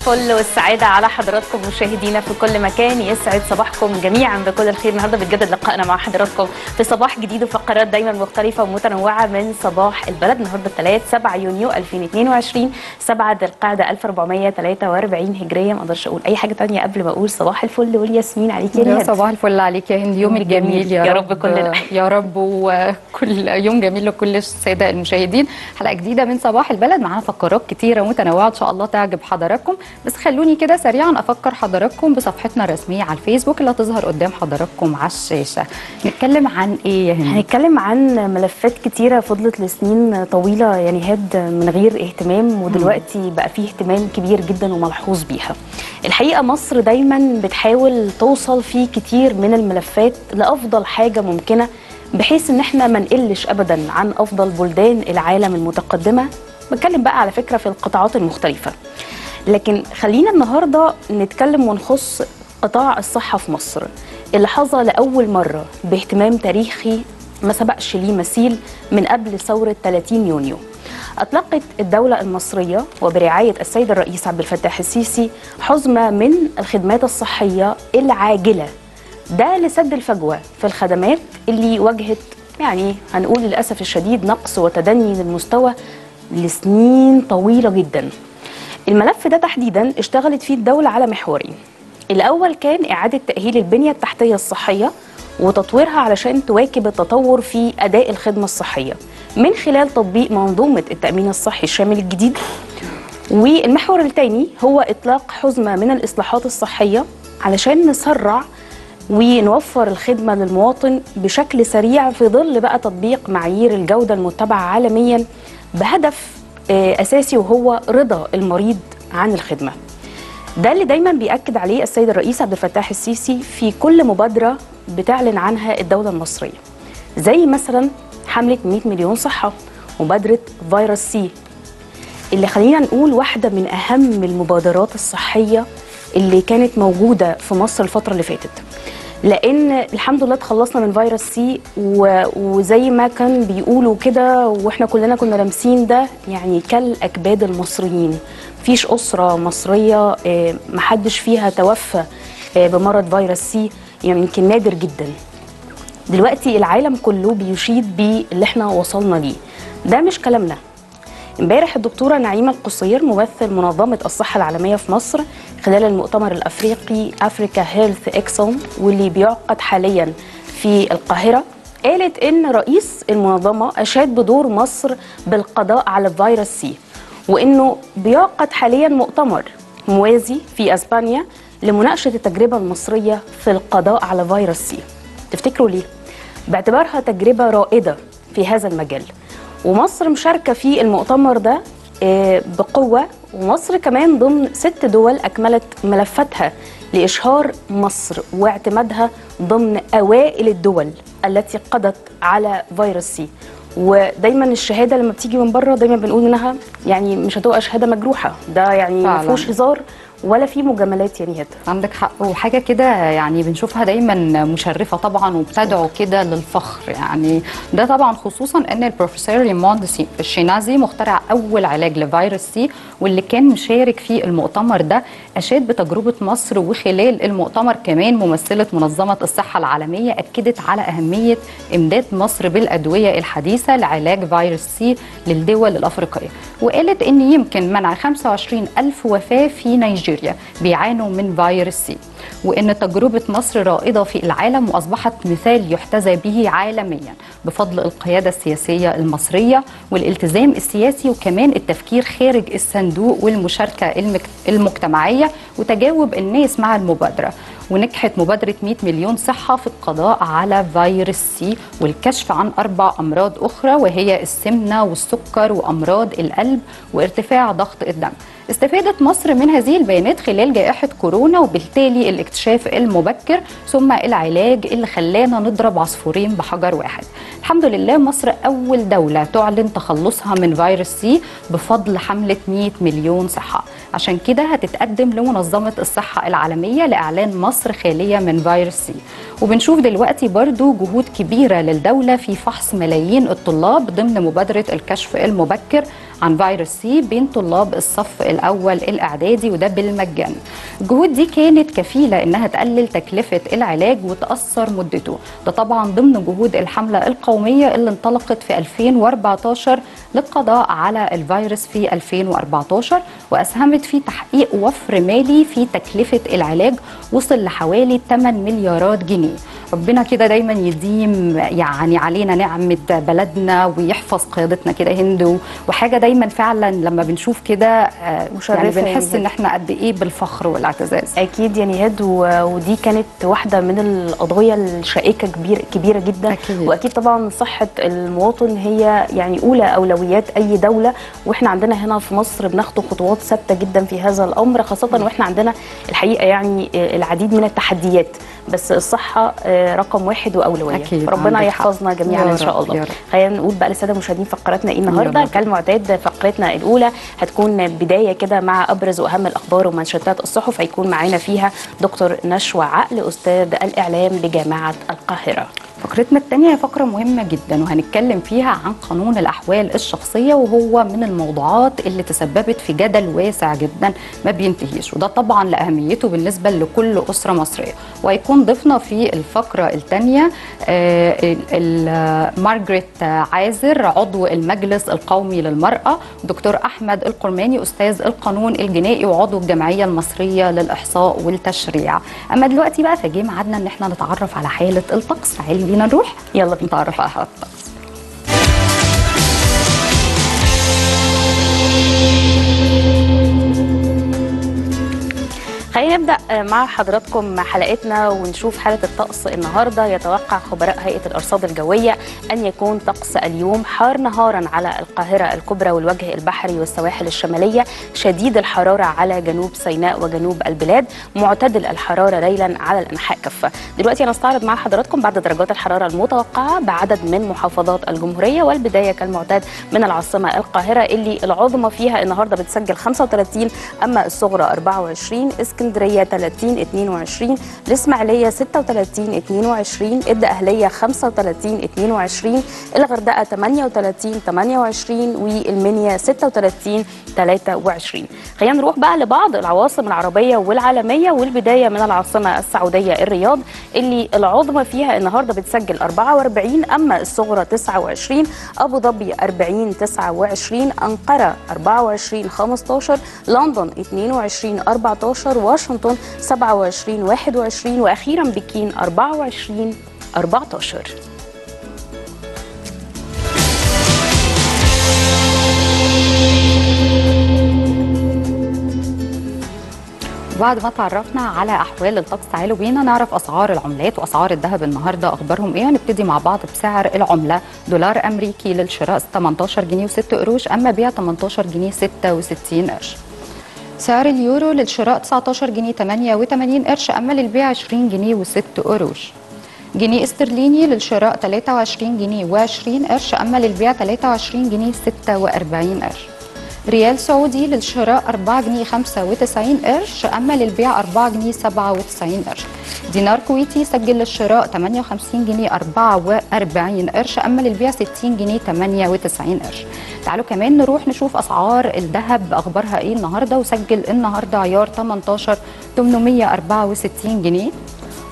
الفل والسعادة على حضراتكم مشاهدينا في كل مكان. يسعد صباحكم جميعا. بكل الخير. النهارده بتجدد لقائنا مع حضراتكم في صباح جديد وفقرات دايما مختلفة ومتنوعة من صباح البلد. النهارده الثلاث 7 يونيو 2022 7 ذي القعدة 1443 هجرية. ما أقدرش أقول أي حاجة تانية قبل ما أقول صباح الفل والياسمين عليك يا نهاد صباح الفل عليك يا هند. يومك جميل. يا, يا رب كلنا. يا رب وكل يوم جميل لكل السادة المشاهدين. حلقة جديدة من صباح البلد. معانا فقرات كتيرة ومتنوعه إن شاء الله تعجب حضراتكم. بس خلوني كده سريعا أفكر حضراتكم بصفحتنا الرسمية على الفيسبوك اللي هتظهر قدام حضراتكم على الشاشة. نتكلم عن إيه يا هند؟ هنتكلم عن ملفات كتيرة فضلت لسنين طويلة يعني هاد من غير اهتمام ودلوقتي بقى فيه اهتمام كبير جدا وملحوظ بيها. الحقيقة مصر دايما بتحاول توصل في كتير من الملفات لأفضل حاجة ممكنة بحيث إن إحنا ما نقلش ابدا عن أفضل بلدان العالم المتقدمة. بتكلم بقى على فكرة في القطاعات المختلفة. لكن خلينا النهارده نتكلم ونخص قطاع الصحة في مصر اللي حظى لأول مرة باهتمام تاريخي ما سبقش ليه مثيل من قبل ثورة 30 يونيو. أطلقت الدولة المصرية وبرعاية السيد الرئيس عبد الفتاح السيسي حزمة من الخدمات الصحية العاجلة. ده لسد الفجوة في الخدمات اللي واجهت يعني هنقول للأسف الشديد نقص وتدني للمستوى لسنين طويلة جداً. الملف ده تحديدا اشتغلت فيه الدولة على محورين الأول كان إعادة تأهيل البنية التحتية الصحية وتطويرها علشان تواكب التطور في أداء الخدمة الصحية. من خلال تطبيق منظومة التأمين الصحي الشامل الجديد والمحور الثاني هو إطلاق حزمة من الإصلاحات الصحية علشان نسرع ونوفر الخدمة للمواطن بشكل سريع في ظل بقى تطبيق معايير الجودة المتبعة عالميا بهدف آه، أساسي وهو رضا المريض عن الخدمة. ده اللي دايما بيأكد عليه السيد الرئيس عبد الفتاح السيسي في كل مبادرة بتعلن عنها الدولة المصرية. زي مثلا حملة 100 مليون صحة مبادرة فيروس سي. اللي خلينا نقول واحدة من أهم المبادرات الصحية اللي كانت موجودة في مصر الفترة اللي فاتت. لأن الحمد لله تخلصنا من فيروس سي و... وزي ما كان بيقولوا كده وإحنا كلنا كنا لامسين ده يعني كالأكباد المصريين. مفيش أسرة مصرية آه، محدش فيها توفى آه، بمرض فيروس سي يعني يمكن نادر جدا. دلوقتي العالم كله بيشيد باللي إحنا وصلنا ليه. ده مش كلامنا. امبارح الدكتورة نعيمة القصير ممثل منظمة الصحة العالمية في مصر خلال المؤتمر الأفريقي Africa Health ExCon واللي بيعقد حاليا في القاهرة قالت إن رئيس المنظمة أشاد بدور مصر بالقضاء على فيروس سي وإنه بيعقد حاليا مؤتمر موازي في أسبانيا لمناقشة التجربة المصرية في القضاء على فيروس سي. تفتكروا ليه؟ باعتبارها تجربة رائدة في هذا المجال. ومصر مشاركة في المؤتمر ده آه، بقوة. ومصر كمان ضمن ست دول أكملت ملفاتها لإشهار مصر واعتمادها ضمن أوائل الدول التي قضت على فيروس سي. ودايما الشهادة لما بتيجي من بره دايما بنقول إنها يعني مش هتبقى شهادة مجروحة. ده يعني ما. فيهوش هزار. ولا في مجاملات يا نهاد عندك حق. وحاجة كده يعني بنشوفها دايما مشرفة طبعا وبتدعو كده للفخر يعني. ده طبعا خصوصا إن البروفيسور ريموند الشينازي مخترع أول علاج لفيروس سي واللي كان مشارك في المؤتمر ده أشاد بتجربة مصر وخلال المؤتمر كمان ممثلة منظمة الصحة العالمية أكدت على أهمية إمداد مصر بالأدوية الحديثة لعلاج فيروس سي للدول الأفريقية. وقالت إن يمكن منع 25 ألف وفاة في نيجيريا بيعانوا من فيروس سي. وإن تجربة مصر رائدة في العالم وأصبحت مثال يحتذى به عالميا بفضل القيادة السياسية المصرية والالتزام السياسي وكمان التفكير خارج الصندوق والمشاركة المك- المجتمعية وتجاوب الناس مع المبادرة. ونجحت مبادرة 100 مليون صحة في القضاء على فيروس سي والكشف عن أربع أمراض أخرى وهي السمنة والسكر وأمراض القلب وارتفاع ضغط الدم. استفادت مصر من هذه البيانات خلال جائحة كورونا وبالتالي الاكتشاف المبكر ثم العلاج اللي خلانا نضرب عصفورين بحجر واحد. الحمد لله مصر أول دولة تعلن تخلصها من فيروس سي بفضل حملة 100 مليون صحة. عشان كده هتتقدم لمنظمة الصحة العالمية لإعلان مصر خالية من فيروس سي. وبنشوف دلوقتي برضو جهود كبيرة للدولة في فحص ملايين الطلاب ضمن مبادرة الكشف المبكر عن فيروس سي بين طلاب الصف الأول الإعدادي وده بالمجان. الجهود دي كانت كفيلة إنها تقلل تكلفة العلاج وتأثر مدته. ده طبعا ضمن جهود الحملة القومية اللي انطلقت في 2014 للقضاء على الفيروس في 2014 وأسهمت في تحقيق وفر مالي في تكلفة العلاج وصل لحوالي 8 مليارات جنيه. ربنا كده دايما يديم يعني علينا نعمة بلدنا ويحفظ قيادتنا كده هند وحاجة دايما فعلا لما بنشوف كده آه، يعني يعني بنحس هند. ان إحنا قد إيه بالفخر والاعتزاز أكيد يعني هاد و- ودي كانت واحدة من القضايا الشائكة كبير كبيرة جدا أكيد. وأكيد طبعا صحة المواطن هي يعني أولى أولويات أي دولة وإحنا عندنا هنا في مصر بناخد خطوات ثابتة جدا في هذا الأمر خاصة وإحنا عندنا الحقيقة يعني العديد من التحديات بس الصحة آه، رقم واحد وأولوية أكيد، حق. يحفظنا جميعا إن شاء الله. خلينا نقول بقى للساده المشاهدين فقراتنا إيه النهارده. كالمعتاد فقرتنا الأولى هتكون بداية كده مع أبرز وأهم الأخبار ومنشطات الصحف هيكون معانا فيها دكتور نشوى عقل أستاذ الإعلام بجامعه القاهرة فقرتنا الثانية هي فقرة مهمة جدا وهنتكلم فيها عن قانون الأحوال الشخصية وهو من الموضوعات اللي تسببت في جدل واسع جدا ما بينتهيش. وده طبعا لأهميته بالنسبة لكل أسرة مصرية. وهيكون ضيفنا في الفقرة الثانية آه، مارجريت عازر عضو المجلس القومي للمرأة دكتور أحمد القرماني أستاذ القانون الجنائي وعضو الجمعية المصرية للإحصاء والتشريع. أما دلوقتي بقى فجه ميعادنا إن إحنا نتعرف على حالة الطقس تعالي بينا نروح. يلا بينا نتعرف على حالة خلينا نبدأ مع حضراتكم حلقتنا ونشوف حالة الطقس النهارده. يتوقع خبراء هيئة الأرصاد الجوية أن يكون طقس اليوم حار نهارا على القاهرة الكبرى والوجه البحري والسواحل الشمالية شديد الحرارة على جنوب سيناء وجنوب البلاد معتدل الحرارة ليلا على الأنحاء كافه دلوقتي هنستعرض مع حضراتكم بعد درجات الحرارة المتوقعة بعدد من محافظات الجمهورية والبداية كالمعتاد من العاصمة القاهرة اللي العظمى فيها النهارده بتسجل 35 أما الصغرى 24 اسكندرية 30 22 الإسماعيلية 36 22 الدقهلية 35 22 الغردقة 38 28 والمنيا 36 23 خلينا نروح بقى لبعض العواصم العربية والعالمية والبداية من العاصمة السعودية الرياض اللي العظمى فيها النهارده بتسجل 44 أما الصغرى 29 أبو ظبي 40 29 أنقرة 24 15 لندن 22 14 واشنطن 27 21 وأخيرا بكين 24 14 وبعد ما تعرفنا على أحوال الطقس تعالوا بينا نعرف أسعار العملات وأسعار الذهب النهارده. أخبارهم إيه؟ هنبتدي مع بعض بسعر العملة. دولار أمريكي للشراء 18 جنيه و6 قروش أما بيع 18 جنيه 66 قرش. سعر اليورو للشراء 19 جنيه 88 قرش أما للبيع 20 جنيه و6 قروش. جنيه استرليني للشراء 23 جنيه و20 قرش أما للبيع 23 جنيه 46 قرش. ريال سعودي للشراء 4 جنيه 95 قرش أما للبيع 4 جنيه 97 قرش. دينار كويتي سجل للشراء 58 جنيه 44 قرش أما للبيع 60 جنيه 98 قرش. تعالوا كمان نروح نشوف أسعار الذهب أخبارها إيه النهاردة؟ وسجل النهاردة عيار 18 864 جنيه.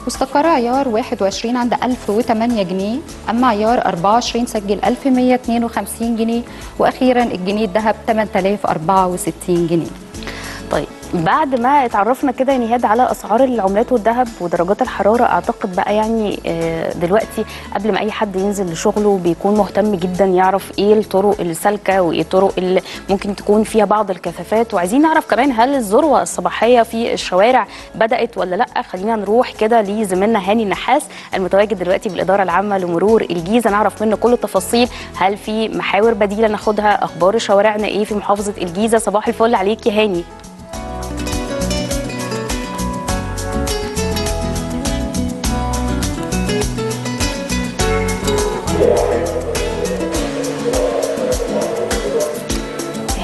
واستقر عيار 21 عند 1008 جنيه أما عيار 24 سجل 1152 جنيه وأخيرا الجنيه الذهب 8064 جنيه. طيب بعد ما اتعرفنا كده يا نهاد على أسعار العملات والذهب ودرجات الحرارة أعتقد بقى يعني آه، دلوقتي قبل ما أي حد ينزل لشغله بيكون مهتم جدا يعرف إيه الطرق السالكة وإيه الطرق اللي ممكن تكون فيها بعض الكثافات. وعايزين نعرف كمان هل الذروة الصباحية في الشوارع بدأت ولا لأ. خلينا نروح كده لزميلنا هاني النحاس المتواجد دلوقتي بالإدارة العامة لمرور الجيزة. نعرف منه كل التفاصيل هل في محاور بديلة ناخدها أخبار شوارعنا إيه في محافظة الجيزة؟ صباح الفل عليك يا هاني.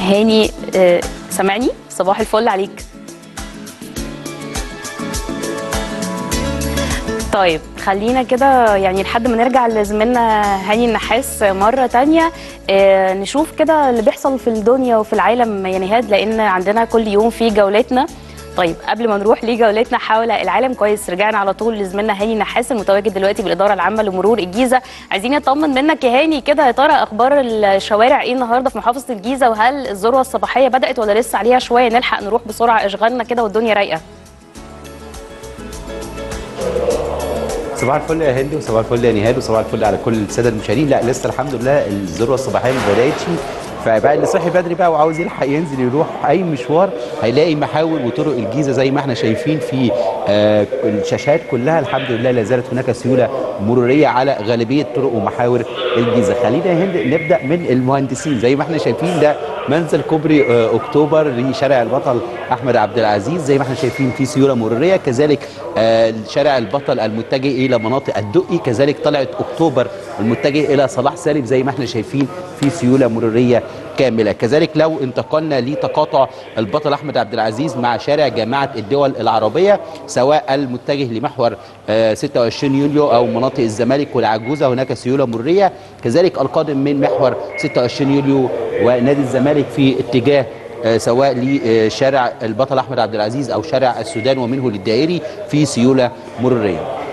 هاني آه، سامعني؟ صباح الفل عليك. طيب خلينا كده يعني لحد ما نرجع لزميلنا هاني النحاس مرة تانية. آه، نشوف كده اللي بيحصل في الدنيا وفي العالم يا نهاد لأن عندنا كل يوم في جولتنا طيب قبل ما نروح لجولتنا حول العالم كويس رجعنا على طول لزميلنا هاني نحاس المتواجد دلوقتي بالإدارة العامة لمرور الجيزة. عايزين نطمن منك يا هاني كده يا ترى أخبار الشوارع إيه النهاردة في محافظة الجيزة؟ وهل الذروة الصباحية بدأت ولا لسه عليها شوية؟ نلحق نروح بسرعة أشغالنا كده والدنيا رايقة. صباح الفل يا هند وصباح الفل يا نهاد وصباح الفل على كل السادة المشاهدين. لا لسه الحمد لله الذروة الصباحية ما بدأتش. فبقى اللي صحي بدري بقى وعاوز يلحق ينزل يروح أي مشوار هيلاقي محاور وطرق الجيزة زي ما إحنا شايفين في آه الشاشات كلها الحمد لله لا زالت هناك سيولة مرورية على غالبية طرق ومحاور الجيزة. خلينا هند نبدأ من المهندسين. زي ما إحنا شايفين ده منزل كوبري آه أكتوبر لشارع البطل أحمد عبد العزيز. زي ما إحنا شايفين في سيولة مرورية كذلك آه شارع البطل المتجه إلى مناطق الدقي كذلك طلعت أكتوبر المتجه إلى صلاح سالم. زي ما إحنا شايفين في سيولة مرورية كاملة. كذلك لو انتقلنا لتقاطع البطل أحمد عبد العزيز مع شارع جامعة الدول العربية سواء المتجه لمحور آه 26 يوليو أو مناطق الزمالك والعجوزة هناك سيولة مرورية. كذلك القادم من محور 26 يوليو ونادي الزمالك في اتجاه آه سواء لشارع البطل أحمد عبد العزيز أو شارع السودان ومنه للدائري في سيولة مرورية.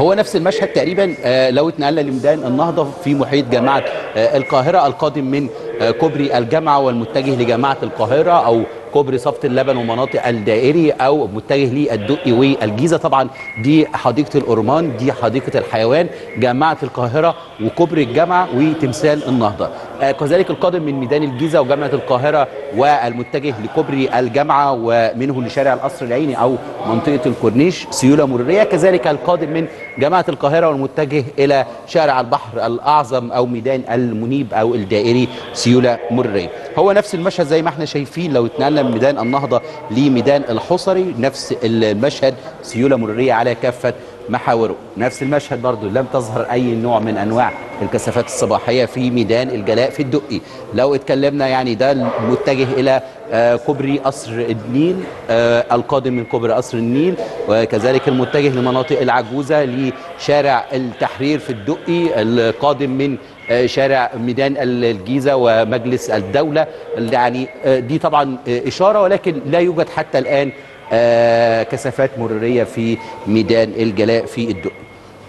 هو نفس المشهد تقريبا آه لو اتنقلنا لميدان النهضة في محيط جامعة آه القاهرة القادم من كوبري الجامعة والمتجه لجامعة القاهرة أو كوبري صفت اللبن ومناطق الدائري أو متجه للدقي والجيزة. طبعا دي حديقة الأورمان دي حديقة الحيوان جامعة القاهرة وكوبري الجامعة وتمثال النهضة. آه كذلك القادم من ميدان الجيزة وجامعة القاهرة والمتجه لكوبري الجامعة ومنه لشارع القصر العيني أو منطقة الكورنيش سيولة مرورية. كذلك القادم من جامعة القاهرة والمتجه إلى شارع البحر الأعظم أو ميدان المنيب أو الدائري سيوله مروريه هو نفس المشهد زي ما إحنا شايفين لو اتنقلنا من ميدان النهضة لميدان الحصري نفس المشهد سيوله مروريه على كافة محاوره. نفس المشهد برضو لم تظهر أي نوع من أنواع الكثافات الصباحية في ميدان الجلاء في الدقي. لو اتكلمنا يعني ده المتجه إلى آه كوبري قصر النيل آه القادم من كوبري قصر النيل وكذلك المتجه لمناطق العجوزة لشارع التحرير في الدقي القادم من شارع ميدان الجيزة ومجلس الدولة. يعني دي طبعا إشارة ولكن لا يوجد حتى الآن آه كثافات مرورية في ميدان الجلاء في الدقي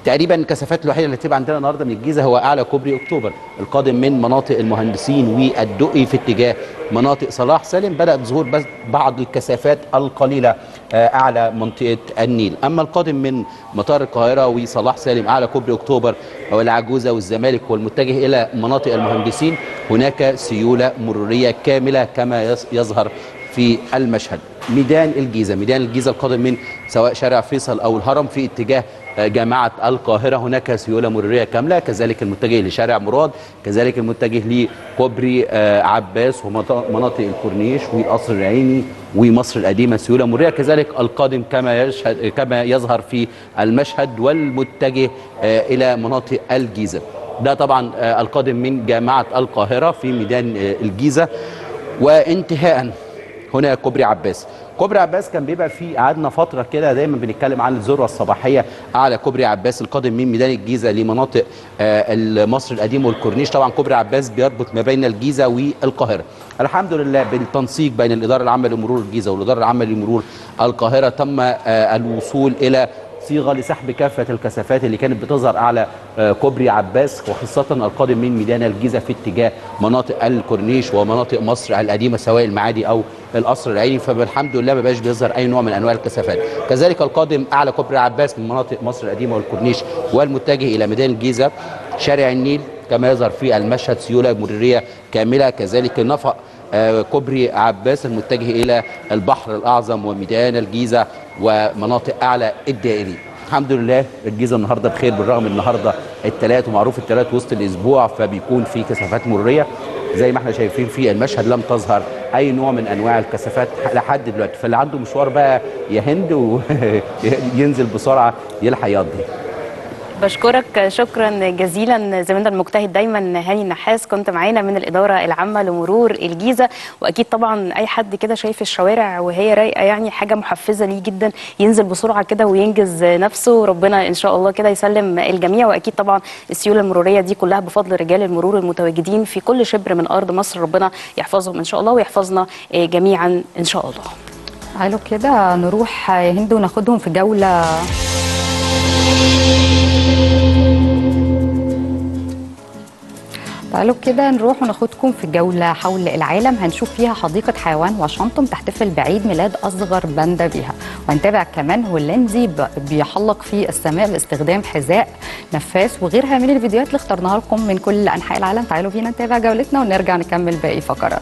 تقريبا الكثافات الوحيدة اللي هتبقى عندنا النهارده من الجيزة هو أعلى كوبري أكتوبر القادم من مناطق المهندسين والدقي في اتجاه مناطق صلاح سالم. بدأت ظهور بعض الكثافات القليلة آه أعلى منطقة النيل. أما القادم من مطار القاهرة وصلاح سالم اعلى كوبري أكتوبر والعجوزة والزمالك والمتجه إلى مناطق المهندسين هناك سيولة مرورية كاملة كما يظهر في المشهد. ميدان الجيزة. ميدان الجيزة القادم من سواء شارع فيصل أو الهرم في اتجاه جامعة القاهرة. هناك سيولة مرورية كاملة كذلك المتجه لشارع مراد كذلك المتجه لكوبري عباس ومناطق الكورنيش والقصر العيني ومصر القديمة. سيولة مرورية كذلك القادم كما يشهد كما يظهر في المشهد والمتجه إلى مناطق الجيزة. ده طبعا القادم من جامعة القاهرة في ميدان الجيزة. وانتهاء هنا كوبري عباس. كوبري عباس كان بيبقى فيه قعدنا فترة كده دايما بنتكلم عن الذروة الصباحية اعلى كوبري عباس القادم من ميدان الجيزة لمناطق آه مصر القديم والكورنيش. طبعا كوبري عباس بيربط ما بين الجيزة والقاهرة. الحمد لله بالتنسيق بين الإدارة العامة لمرور الجيزة والإدارة العامة لمرور القاهرة تم آه الوصول إلى صيغة لسحب كافة الكثافات اللي كانت بتظهر اعلى كوبري عباس وخاصة القادم من ميدان الجيزة في اتجاه مناطق الكورنيش ومناطق مصر القديمة سواء المعادي أو القصر العيني. فالحمد لله ما بقاش بيظهر أي نوع من أنواع الكثافات. كذلك القادم أعلى كوبري عباس من مناطق مصر القديمة والكورنيش والمتجه إلى ميدان الجيزة شارع النيل كما يظهر في المشهد سيولة مروريه كاملة. كذلك نفق آه كوبري عباس المتجه إلى البحر الأعظم وميدان الجيزة ومناطق أعلى الدائري. الحمد لله الجيزة النهارده بخير بالرغم النهارده الثلاث ومعروف الثلاث وسط الأسبوع فبيكون في كثافات مرورية. زي ما إحنا شايفين في المشهد لم تظهر أي نوع من أنواع الكثافات لحد دلوقتي. فاللي عنده مشوار بقى يا هند وينزل بسرعة يلحق يقضي. بشكرك شكرا جزيلا زميلنا المجتهد دايما هاني النحاس. كنت معانا من الإدارة العامة لمرور الجيزة. وأكيد طبعا أي حد كده شايف الشوارع وهي رايقة يعني حاجة محفزة ليه جدا ينزل بسرعة كده وينجز نفسه. ربنا إن شاء الله كده يسلم الجميع. وأكيد طبعا السيوله المرورية دي كلها بفضل رجال المرور المتواجدين في كل شبر من أرض مصر. ربنا يحفظهم إن شاء الله ويحفظنا جميعا إن شاء الله. تعالوا كده نروح هند وناخدهم في جولة. تعالوا كده نروح وناخدكم في جولة حول العالم. هنشوف فيها حديقة حيوان واشنطن تحتفل بعيد ميلاد أصغر باندا بيها. وهنتابع كمان هولندي بيحلق في السماء باستخدام حذاء نفاث وغيرها من الفيديوهات اللي اخترناها لكم من كل أنحاء العالم. تعالوا بينا نتابع جولتنا ونرجع نكمل باقي فقرات.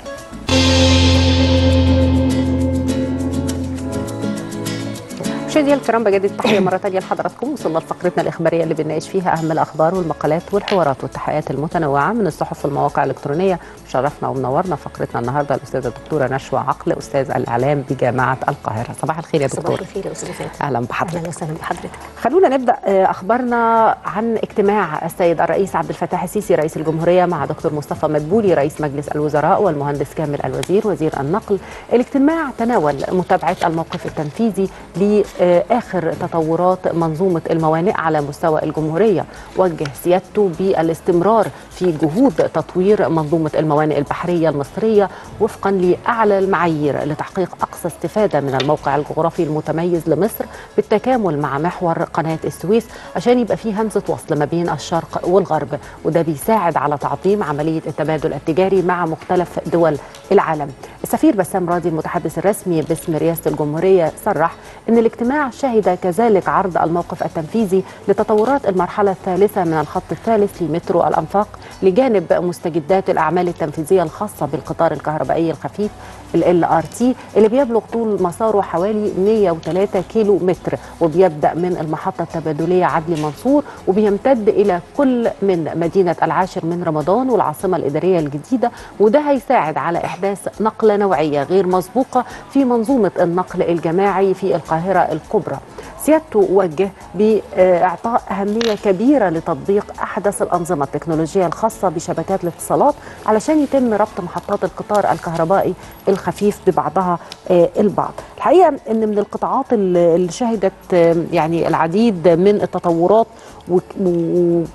مشاهدينا الكرام بجدد التحيه مرة ثانية لحضراتكم. وصلنا لفقرتنا الإخبارية اللي بنناقش فيها أهم الأخبار والمقالات والحوارات والتحقيقات المتنوعة من الصحف والمواقع الإلكترونية. شرفنا ومنورنا فقرتنا النهارده الأستاذة الدكتورة نشوى عقل أستاذ الإعلام بجامعة القاهرة. صباح الخير يا صباح دكتوره الخير يا أستاذة فاتن أهلا بحضرتك. أهلا وسهلا بحضرتك. خلونا نبدأ آه، أخبارنا عن اجتماع السيد الرئيس عبد الفتاح السيسي رئيس الجمهورية مع دكتور مصطفى مدبولي رئيس مجلس الوزراء والمهندس كامل الوزير وزير النقل. الاجتماع تناول متابعة الموقف التنفيذي لآخر تطورات منظومة الموانئ على مستوى الجمهورية. وجه سيادته بالاستمرار في جهود تطوير منظومة الموانئ. البحرية المصرية وفقا لأعلى المعايير لتحقيق أقصى استفادة من الموقع الجغرافي المتميز لمصر بالتكامل مع محور قناة السويس عشان يبقى في همزة وصل ما بين الشرق والغرب وده بيساعد على تعظيم عملية التبادل التجاري مع مختلف دول العالم. السفير بسام راضي المتحدث الرسمي باسم رئاسة الجمهورية صرح إن الاجتماع شهد كذلك عرض الموقف التنفيذي لتطورات المرحلة الثالثة من الخط الثالث لمترو الأنفاق لجانب مستجدات الأعمال التنفيذية الخاصة بالقطار الكهربائي الخفيف ال LRT اللي بيبلغ طول مساره حوالي 103 كيلو متر وبيبدأ من المحطة التبادلية عدلي منصور وبيمتد إلى كل من مدينة العاشر من رمضان والعاصمة الإدارية الجديدة وده هيساعد على إحداث نقلة نوعية غير مسبوقة في منظومة النقل الجماعي في القاهرة الكبرى. سيادته وجه بإعطاء أهمية كبيرة لتطبيق أحدث الأنظمة التكنولوجية الخاصة بشبكات الاتصالات علشان يتم ربط محطات القطار الكهربائي الخفيف ببعضها آه، البعض. الحقيقة إن من القطاعات اللي شهدت آه، يعني العديد من التطورات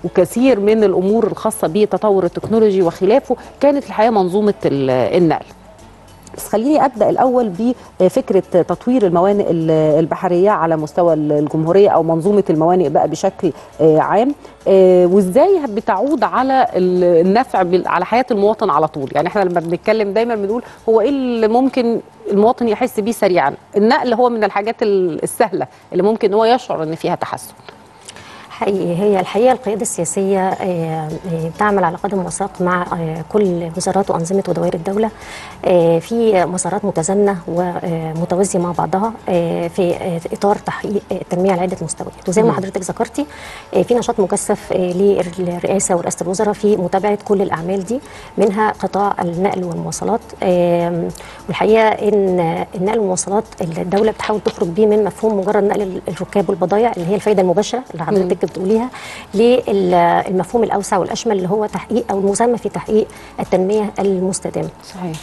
وكثير من الأمور الخاصة بالتطور التكنولوجي وخلافه كانت الحقيقة منظومة ال- النقل. بس خليني أبدأ الأول بفكرة تطوير الموانئ ال- البحرية على مستوى الجمهورية أو منظومة الموانئ بقى بشكل آه، عام. آه، وإزاي بتعود على ال- النفع على حياة المواطن على طول. يعني إحنا لما بنتكلم دايما بنقول هو إيه اللي ممكن المواطن يحس بيه سريعا؟ النقل هو من الحاجات ال- السهلة اللي ممكن هو يشعر إن فيها تحسن. حقيقي. هي الحقيقة القيادة السياسية آه، آه، بتعمل على قدم وساق مع آه، كل وزارات وأنظمة ودوائر الدولة في مسارات متزامنه ومتوازية مع بعضها في إطار تحقيق التنميه على عدة مستويات. وزي ما حضرتك ذكرتي في نشاط مكثف للرئاسه ورئاسة الوزراء في متابعة كل الأعمال دي منها قطاع النقل والمواصلات والحقيقة إن النقل والمواصلات الدولة بتحاول تخرج بيه من مفهوم مجرد نقل الركاب والبضائع اللي هي الفايدة المباشرة اللي حضرتك بتقوليها للمفهوم الأوسع والأشمل اللي هو تحقيق أو المسمى في تحقيق التنمية المستدامة. صحيح.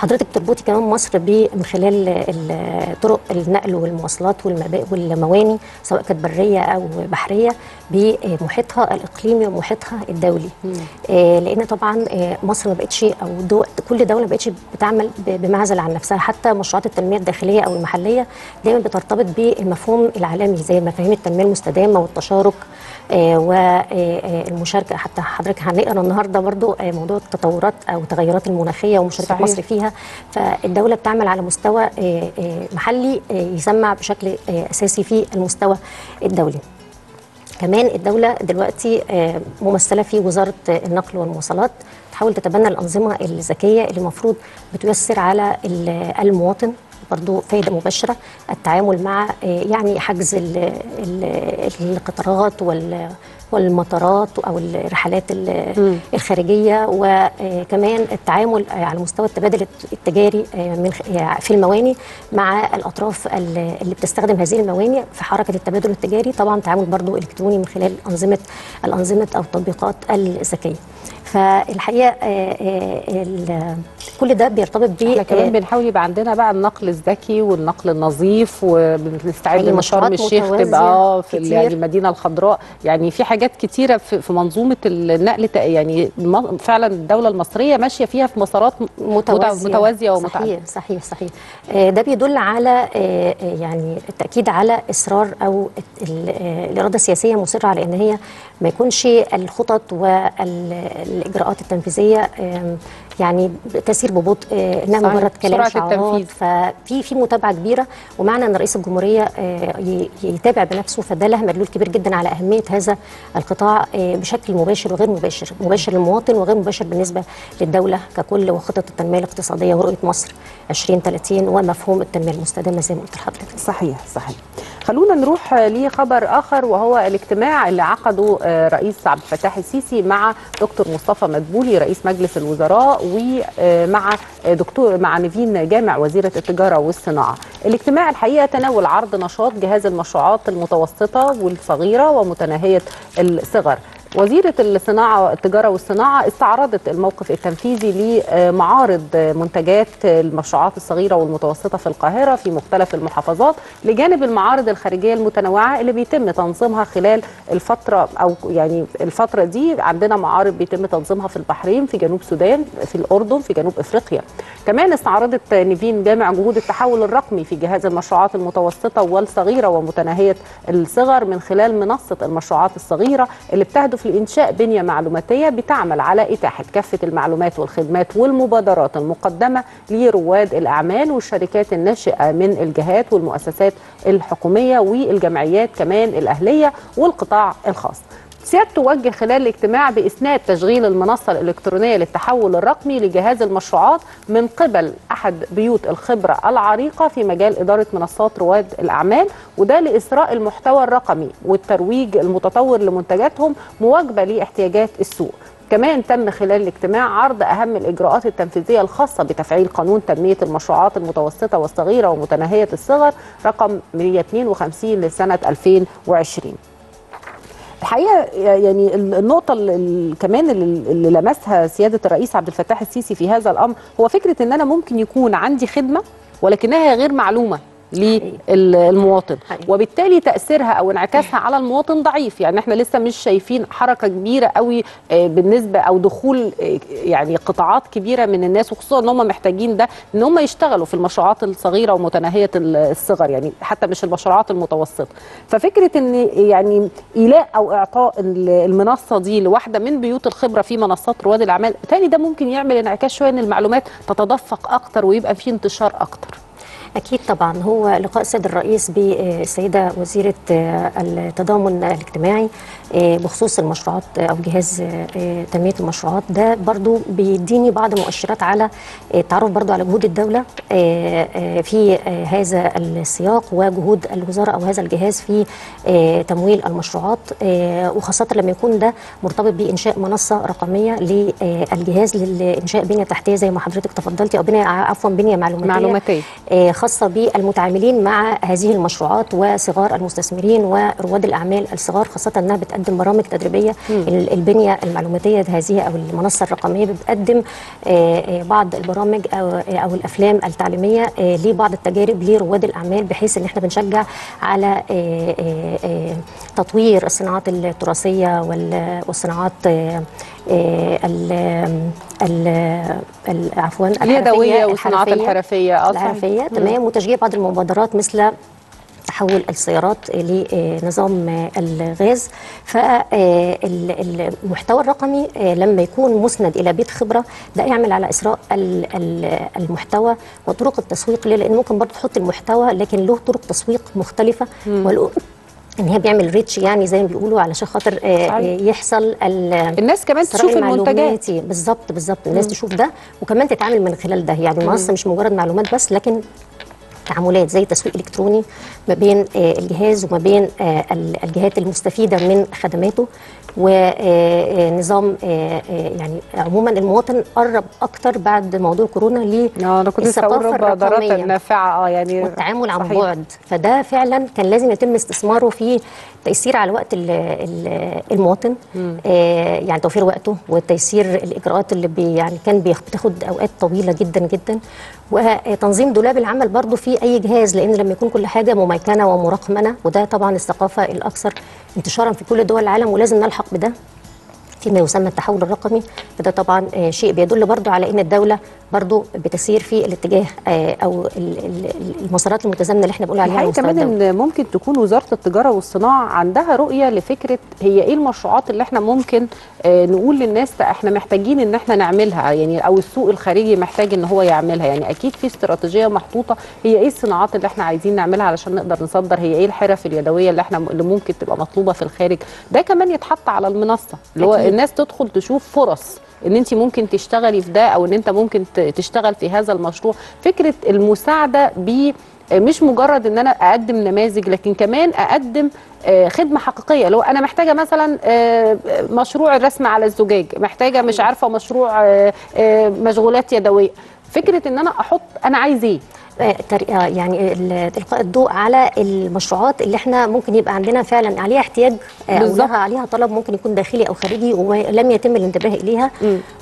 حضرتك بتربطي كمان مصر ب- من خلال ال- طرق النقل والمواصلات والمواني سواء كانت برية أو بحرية بمحيطها الإقليمي ومحيطها الدولي. آه، لأن طبعا آه، مصر ما بقتش أو دو كل دولة ما بقتش بتعمل بمعزل عن نفسها. حتى مشروعات التنمية الداخلية أو المحلية دايما بترتبط بالمفهوم العالمي زي مفاهيم التنمية المستدامة والتشارك والمشاركه حتى حضرتك هنقرأ النهارده برضو آه، موضوع التطورات أو التغيرات المناخية ومشاركة صحيح. مصر فيها. فالدولة بتعمل على مستوى آه، آه، محلي آه، يسمع بشكل آه، أساسي في المستوى الدولي. كمان الدولة دلوقتي آه، ممثلة في وزارة آه، النقل والمواصلات. تحاول تتبنى الأنظمة الذكية اللي المفروض بتيسر على ال- المواطن. برضو فايدة مباشرة التعامل مع آه، يعني حجز ال- ال- القطارات وال والمطارات أو الرحلات ال- الخارجية وكمان التعامل آه، على مستوى التبادل الت- التجاري آه، في المواني مع الأطراف ال- اللي بتستخدم هذه المواني في حركة التبادل التجاري. طبعا تعامل برضو إلكتروني من خلال أنظمة الأنظمة أو التطبيقات الذكية. فالحقيقة آه، آه، ال- كل ده بيرتبط ب إحنا كمان آه، بنحاول يبقى عندنا بقى النقل الذكي والنقل النظيف وبنستعد يعني ان شرم مشروعات الشيخ تبقى آه في. يعني المدينة الخضراء. يعني في حاجات كتيرة في, منظومة النقل يعني فعلا الدولة المصرية ماشية فيها في مسارات م- متوازية. متوازية. ومتعدده صحيح صحيح صحيح. آه، ده بيدل على آه، آه، يعني التأكيد على إصرار أو ال- آه، الإرادة السياسية مصرة على إن هي ما يكونش الخطط والإجراءات التنفيذية آم، يعني تسير ببطء آه، صحيح. مجرد كلام شعارات التنفيذ. ففي في متابعة كبيرة ومعنى أن رئيس الجمهورية آه، يتابع بنفسه فده له مدلول كبير جدا على أهمية هذا القطاع آه، بشكل مباشر وغير مباشر مباشر للمواطن وغير مباشر بالنسبة للدولة ككل وخطط التنمية الاقتصادية ورؤية مصر 2030 ومفهوم التنمية المستدامة زي ما قلت لحضرتك صحيح صحيح خلونا نروح لخبر آخر وهو الاجتماع اللي عقده آه، رئيس عبد الفتاح السيسي مع دكتور مصطفى مدبولي رئيس مجلس الوزراء ومع دكتور مع نيفين جامع وزيرة التجارة والصناعة. الاجتماع الحقيقة تناول عرض نشاط جهاز المشروعات المتوسطة والصغيرة ومتناهية الصغر. وزيرة الصناعة التجارة والصناعة استعرضت الموقف التنفيذي لمعارض منتجات المشروعات الصغيرة والمتوسطة في القاهرة في مختلف المحافظات لجانب المعارض الخارجية المتنوعة اللي بيتم تنظيمها خلال الفترة أو يعني الفترة دي. عندنا معارض بيتم تنظيمها في البحرين في جنوب السودان في الأردن في جنوب إفريقيا. كمان استعرضت نيفين جامع جهود التحول الرقمي في جهاز المشروعات المتوسطة والصغيرة ومتناهية الصغر من خلال منصة المشروعات الصغيرة اللي بتهدف لإنشاء بنية معلوماتية بتعمل على إتاحة كافة المعلومات والخدمات والمبادرات المقدمة لرواد الأعمال والشركات الناشئة من الجهات والمؤسسات الحكومية والجمعيات كمان الأهلية والقطاع الخاص. سيادته وجه خلال الاجتماع بإسناد تشغيل المنصة الإلكترونية للتحول الرقمي لجهاز المشروعات من قبل أحد بيوت الخبرة العريقة في مجال إدارة منصات رواد الأعمال وده لإسراء المحتوى الرقمي والترويج المتطور لمنتجاتهم مواجبة لاحتياجات السوق. كمان تم خلال الاجتماع عرض أهم الإجراءات التنفيذية الخاصة بتفعيل قانون تنمية المشروعات المتوسطة والصغيرة ومتناهية الصغر رقم 152 لسنة 2020 الحقيقة يعني النقطة اللي كمان اللي لمسها سيادة الرئيس عبد الفتاح السيسي في هذا الأمر هو فكرة إن أنا ممكن يكون عندي خدمة ولكنها غير معلومة. للمواطن. وبالتالي تأثيرها أو انعكاسها على المواطن ضعيف. يعني إحنا لسه مش شايفين حركة كبيرة قوي آه، بالنسبة أو دخول آه، يعني قطاعات كبيرة من الناس وخصوصا إن هم محتاجين ده إن هم يشتغلوا في المشروعات الصغيرة ومتناهية الصغر يعني حتى مش المشروعات المتوسطة. ففكرة إن يعني إيلاء أو إعطاء ال- المنصة دي لواحدة من بيوت الخبرة في منصات رواد الأعمال تاني ده ممكن يعمل انعكاس شوية إن المعلومات تتدفق أكتر ويبقى في انتشار أكتر. أكيد طبعا هو لقاء السيد الرئيس بالسيدة وزيرة التضامن الاجتماعي بخصوص المشروعات آه، أو جهاز آه، تنمية المشروعات. ده برضو بيديني بعض مؤشرات على آه، التعرف برضو على جهود الدولة آه، آه، في آه، هذا السياق وجهود الوزارة أو هذا الجهاز في آه، تمويل المشروعات آه، وخاصة لما يكون ده مرتبط بإنشاء منصة رقمية للجهاز لإنشاء بنية تحتية زي ما حضرتك تفضلتي أو بنية عفوا معلوماتية معلوماتية. آه، خاصة بالمتعاملين مع هذه المشروعات وصغار المستثمرين ورواد الأعمال الصغار خاصة أنها بتقدم برامج تدريبية ال- البنية المعلوماتية هذه أو المنصة الرقمية بتقدم آه، آه، بعض البرامج أو, آه، أو الأفلام التعليمية آه، لبعض التجارب لرواد الأعمال بحيث أن إحنا بنشجع على تطوير الصناعات التراثية وال- والصناعات ال- ال- ال- عفوا اليدوية الحرفية- والصناعات الحرفية. الحرفية. الحرفية تمام وتشجيع بعض المبادرات مثل تحول السيارات لنظام الغاز. فالمحتوى الرقمي لما يكون مسند إلى بيت خبرة ده يعمل على ال- المحتوى وطرق التسويق. ليه؟ لأن ممكن برضه تحط المحتوى لكن له طرق تسويق مختلفة. والأ- إن هي بيعمل ريتش يعني زي ما بيقولوا علشان خاطر آه، يحصل ال- الناس كمان تشوف المنتجات. بالظبط بالظبط. الناس تشوف ده وكمان تتعامل من خلال ده. يعني المنصه مش مجرد معلومات بس لكن تعاملات زي تسويق إلكتروني ما بين آه، الجهاز وما بين آه، ال- الجهات المستفيدة من خدماته ونظام يعني عموما المواطن قرب أكتر بعد موضوع كورونا ضرات الرقمية. النافعه آه يعني والتعامل عن. بعد فده فعلا كان لازم يتم استثماره في تيسير على وقت ال- ال- المواطن آه يعني توفير وقته وتيسير الإجراءات اللي بي يعني كان بتاخد أوقات طويلة جدا جدا وتنظيم دولاب العمل برضو في أي جهاز لأن لما يكون كل حاجة مميكنه ومرقمنة وده طبعا الثقافة الأكثر انتشارا في كل دول العالم ولازم نلحق بده. فيما يسمى التحول الرقمي فده طبعا آه، شيء بيدل برضو على إن الدولة برضو بتسير في الاتجاه آه، أو ال- ال- المسارات المتزامنة اللي إحنا بنقول عليها على كمان. إن ممكن تكون وزارة التجارة والصناعة عندها رؤية لفكرة هي إيه المشروعات اللي إحنا ممكن آه، نقول للناس إحنا محتاجين إن إحنا نعملها يعني أو السوق الخارجي محتاج إن هو يعملها يعني أكيد في استراتيجية محطوطة هي إيه الصناعات اللي إحنا عايزين نعملها علشان نقدر نصدر هي إيه الحرف اليدوية اللي إحنا اللي ممكن تبقى مطلوبة في الخارج ده كمان يتحط على المنصة اللي هو. الناس تدخل تشوف فرص إن انت ممكن تشتغلي في ده أو إن أنت ممكن تشتغل في هذا المشروع. فكرة المساعدة ب مش مجرد إن أنا أقدم نماذج لكن كمان أقدم آه، خدمة حقيقية. لو أنا محتاجة مثلا آه، مشروع الرسم على الزجاج محتاجة مش عارفة مشروع آه، مشغولات يدوية. فكرة إن أنا أحط أنا عايز إيه؟ يعني ال- إلقاء الضوء على المشروعات اللي إحنا ممكن يبقى عندنا فعلا عليها احتياج آه، أو. لها عليها طلب ممكن يكون داخلي أو خارجي ولم يتم الانتباه إليها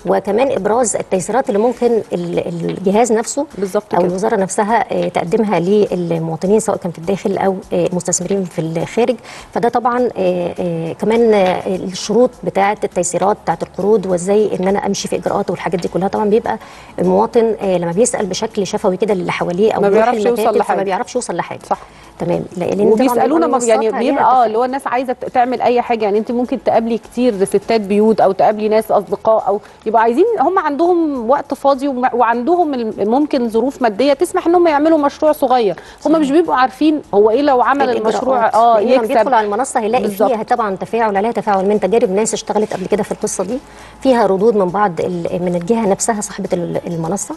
وكمان إبراز التيسيرات اللي ممكن ال- الجهاز نفسه بالظبط أو. الوزارة نفسها آه، تقدمها للمواطنين سواء كان في الداخل أو آه، مستثمرين في الخارج فده طبعا آه، آه، كمان آه، الشروط بتاعه التيسيرات بتاعه القروض وإزاي إن أنا أمشي في إجراءات والحاجات دي كلها طبعا بيبقى المواطن آه، لما بيسأل بشكل شفوي كده للي حواليه أو ما بيعرفش يوصل لحاجة. فما بيعرفش يوصل لحاجة صح تمام. لأن وبيسألونا يعني بيبقى عليها آه اللي هو الناس عايزة تعمل أي حاجة. يعني انت ممكن تقابلي كتير ستات بيوت أو تقابلي ناس أصدقاء أو يبقى عايزين هم عندهم وقت فاضي وعندهم ممكن ظروف مادية تسمح ان هم يعملوا مشروع صغير. هم مش بيبقوا عارفين هو إيه لو عمل. المشروع آه لأن لما بيدخل يكسب على المنصة هيلاقي بالظبط. فيها طبعا تفاعل عليها تفاعل من تجارب ناس اشتغلت قبل كده في القصة دي. فيها ردود من بعض من الجهة نفسها صاحبة ال- المنصة.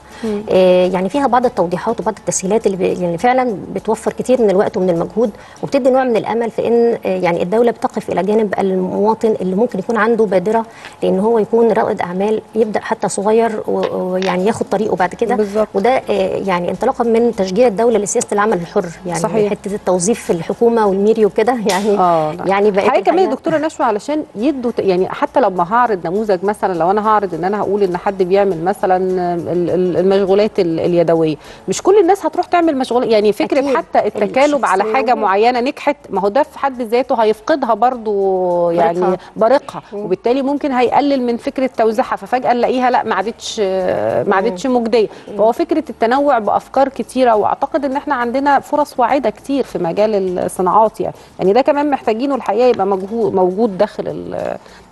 آه يعني فيها بعض التوضيحات وبعض التسهيلات اللي, يعني فعلا بتوفر كتير من الوقت ومن المجهود وبتدي نوع من الأمل في إن آه يعني الدولة بتقف إلى جانب المواطن اللي ممكن يكون عنده بادرة لإن هو يكون رائد أعمال يبدأ حتى صغير ويعني ياخد طريقه بعد كده. وده آه يعني انطلاقا من تشجيع الدولة لسياسة العمل الحر يعني صحيح. حتة التوظيف في الحكومة والميري وكده يعني لا. يعني بقت حقيقة كمان يا دكتورة نشوى علشان يدوا يعني حتى لما هعرض نموذج مثلا لو أنا هعرض إن أنا هقول إن حد بيعمل مثلا ال- ال- المشغولات ال- اليدوية مش كل الناس هتروح تعمل مشغولات يعني فكرة أكيد. حتى التكالب على الشخص حاجة. معينة نجحت ما هو ده في حد ذاته هيفقدها برضو يعني بريقها. وبالتالي ممكن هيقلل من فكرة توزيعها ففجأة نلاقيها لا ما عادتش ما عادتش مجدية. فهو فكرة التنوع بأفكار كتيرة وأعتقد إن إحنا عندنا فرص واعدة كتير في مجال الصناعات يعني. يعني ده كمان محتاجينه الحقيقة يبقى موجود داخل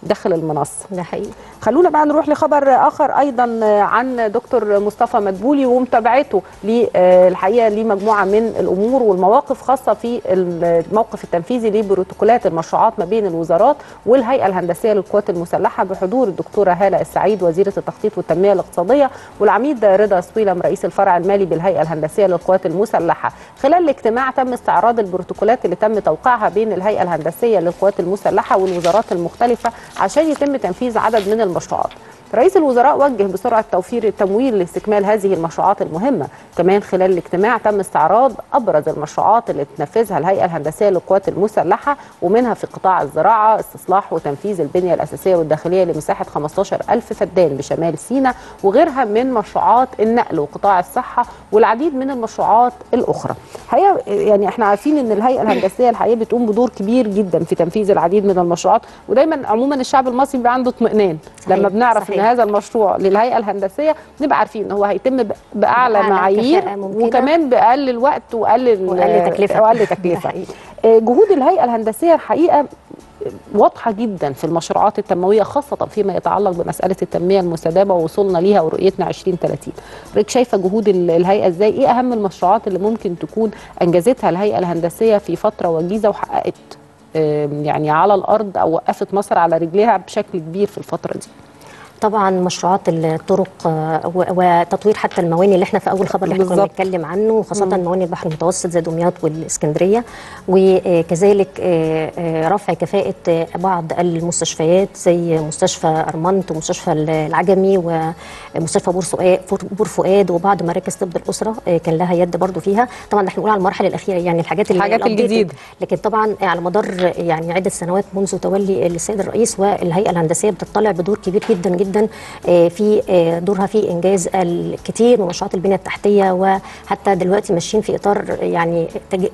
داخل المنصة. ده حقيقي. خلونا بقى نروح لخبر آخر أيضا عن دكتور مصطفى مدبولي ومتابعته للحقيقه لمجموعه من الأمور والمواقف خاصة في الموقف التنفيذي لبروتوكولات المشروعات ما بين الوزارات والهيئة الهندسية للقوات المسلحة بحضور الدكتورة هالة السعيد وزيرة التخطيط والتنمية الاقتصادية والعميد رضا سويلم رئيس الفرع المالي بالهيئة الهندسية للقوات المسلحة. خلال الاجتماع تم استعراض البروتوكولات اللي تم توقيعها بين الهيئة الهندسية للقوات المسلحة والوزارات المختلفة عشان يتم تنفيذ عدد من المشروعات. رئيس الوزراء وجه بسرعة توفير التمويل لاستكمال هذه المشروعات المهمة كمان خلال الاجتماع تم استعراض أبرز المشروعات اللي تنفذها الهيئة الهندسية للقوات المسلحة ومنها في قطاع الزراعة استصلاح وتنفيذ البنية الأساسية والداخلية لمساحة 15 ألف فدان بشمال سيناء وغيرها من مشروعات النقل وقطاع الصحة والعديد من المشروعات الأخرى هي يعني إحنا عارفين إن الهيئة الهندسية الحقيقة بتقوم بدور كبير جدا في تنفيذ العديد من المشروعات ودايما عموما الشعب المصري بيبقى عنده اطمئنان لما بنعرف صحيح. هذا المشروع للهيئة الهندسية نبقى عارفين إن هو هيتم بأعلى معايير. وكمان بأقل الوقت وأقل وأقل تكلفة. وأقل تكلفة. آه، جهود الهيئة الهندسية الحقيقة واضحة جدا في المشروعات التنموية خاصة فيما يتعلق بمسألة التنمية المستدامة ووصولنا ليها ورؤيتنا 2030 حضرتك شايفة جهود ال- الهيئة إزاي إيه أهم المشروعات اللي ممكن تكون أنجزتها الهيئة الهندسية في فترة وجيزة وحققت يعني على الأرض أو وقفت مصر على رجليها بشكل كبير في الفترة دي طبعا مشروعات الطرق وتطوير حتى المواني اللي إحنا في أول خبر اللي إحنا كنا. بنتكلم عنه خاصه مواني البحر المتوسط زي دمياط والإسكندرية وكذلك آه، آه، رفع كفاءة آه، بعض المستشفيات زي مستشفى أرمنت ومستشفى العجمي ومستشفى بور فؤاد وبعض مراكز طب الأسرة كان لها يد برضو فيها طبعا إحنا بنقول على المراحل الأخيرة يعني الحاجات اللي الحاجات. الجديدة. لكن طبعا على مدار يعني عدة سنوات منذ تولي السيد الرئيس والهيئة الهندسية بتطلع بدور كبير جدا جدا آه، في آه، دورها في إنجاز الكثير من مشروعات البنية التحتية وحتى دلوقتي ماشيين في إطار يعني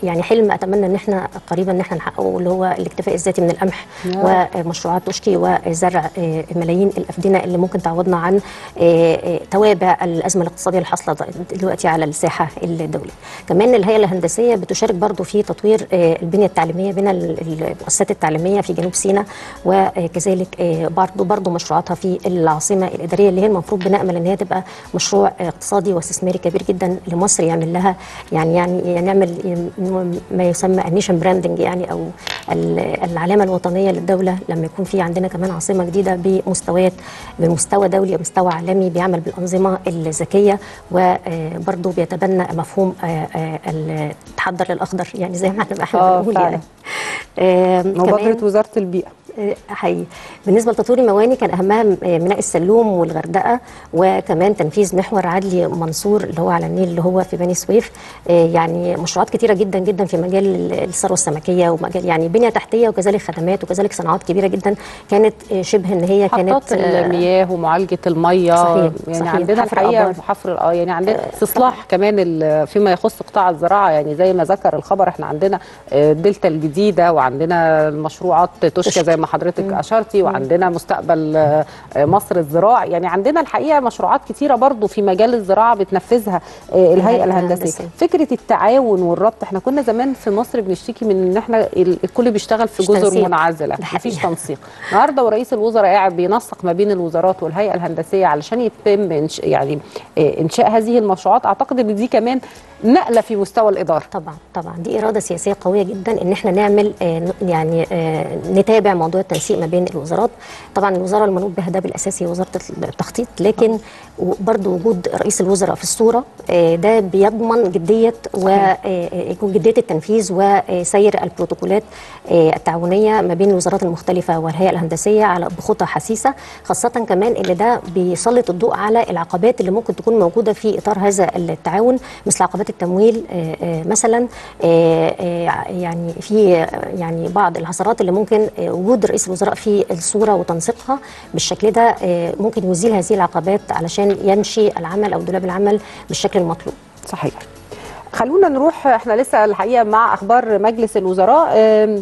يعني حلم أتمنى إن إحنا قريبا إن إحنا نحققه اللي هو الاكتفاء الذاتي من القمح ومشروعات تشكي وزرع آه، ملايين الأفدنة اللي ممكن تعوضنا عن توابع الأزمة الاقتصادية اللي حاصلة دلوقتي على الساحة الدوليه. كمان الهيئة الهندسية بتشارك برضو في تطوير البنية التعليمية بين ال- المؤسسات التعليمية في جنوب سيناء وكذلك برضو برضو مشروعاتها في العاصمة الإدارية اللي هي المفروض بنأمل إن هي تبقى مشروع آه، اقتصادي واستثماري كبير جدا لمصر يعمل لها يعني يعني نعمل ما يسمى ال nation branding يعني أو ال- العلامة الوطنية للدولة لما يكون في عندنا كمان عاصمة جديدة بمستويات بمستوى دولي ومستوى عالمي بيعمل بالأنظمة الذكية وبرضه بيتبنى مفهوم آه، آه، التحضر للأخضر يعني زي ما إحنا إحنا آه، بنقول فعلا. يعني آه، مبادرة وزارة البيئة حقيقي بالنسبة لتطوير المواني كان أهمها ميناء السلوم والغردقة وكمان تنفيذ محور عدلي منصور اللي هو على النيل اللي هو في بني سويف آه، يعني مشروعات كتيرة جدا جدا في مجال ال- الثروة السمكية ومجال يعني بنية تحتية وكذلك خدمات وكذلك صناعات كبيرة جدا كانت آه، شبه إن هي كانت آه، المياه ومعالجة الميه صحيح، يعني صحيح. عندنا حفر الحقيقة. حفر آه يعني عندنا استصلاح كمان فيما يخص قطاع الزراعة يعني زي ما ذكر الخبر إحنا عندنا الدلتا الجديدة وعندنا المشروعات تشكى زي ما حضرتك أشرتي وعندنا مستقبل آه، مصر الزراعي يعني عندنا الحقيقة مشروعات كتيرة برضو في مجال الزراعة بتنفذها آه، الهيئة الهندسية. فكرة التعاون والربط إحنا كنا زمان في مصر بنشتكي من إن إحنا ال- الكل بيشتغل في جزر تنسيق. منعزلة مفيش. تنسيق النهارده ورئيس الوزراء قاعد بينسق ما بين الوزارات والهيئة الهندسية علشان يتم. يعني آه، إنشاء هذه المشروعات أعتقد إن دي كمان نقلة في مستوى الإدارة طبعا طبعا دي إرادة سياسية قوية جدا إن إحنا نعمل يعني نتابع موضوع التنسيق ما بين الوزارات. طبعا الوزارة المنوط بها ده بالأساس هي وزارة التخطيط لكن برضه وجود رئيس الوزراء في الصورة آه، ده بيضمن جدية ويكون جدية التنفيذ وسير البروتوكولات آه، التعاونية ما بين الوزارات المختلفة والهيئة الهندسية على بخطى حسيسة خاصة كمان إن ده بيسلط الضوء على العقبات اللي ممكن تكون موجودة في إطار هذا التعاون مثل عقبات التمويل آه، آه، مثلا آه، آه، يعني في آه، يعني بعض العثرات اللي ممكن آه، رئيس الوزراء في الصورة وتنسيقها بالشكل ده آه، ممكن يزيل هذه العقبات علشان يمشي العمل أو دولاب العمل بالشكل المطلوب. صحيح. خلونا نروح إحنا لسه الحقيقة مع أخبار مجلس الوزراء.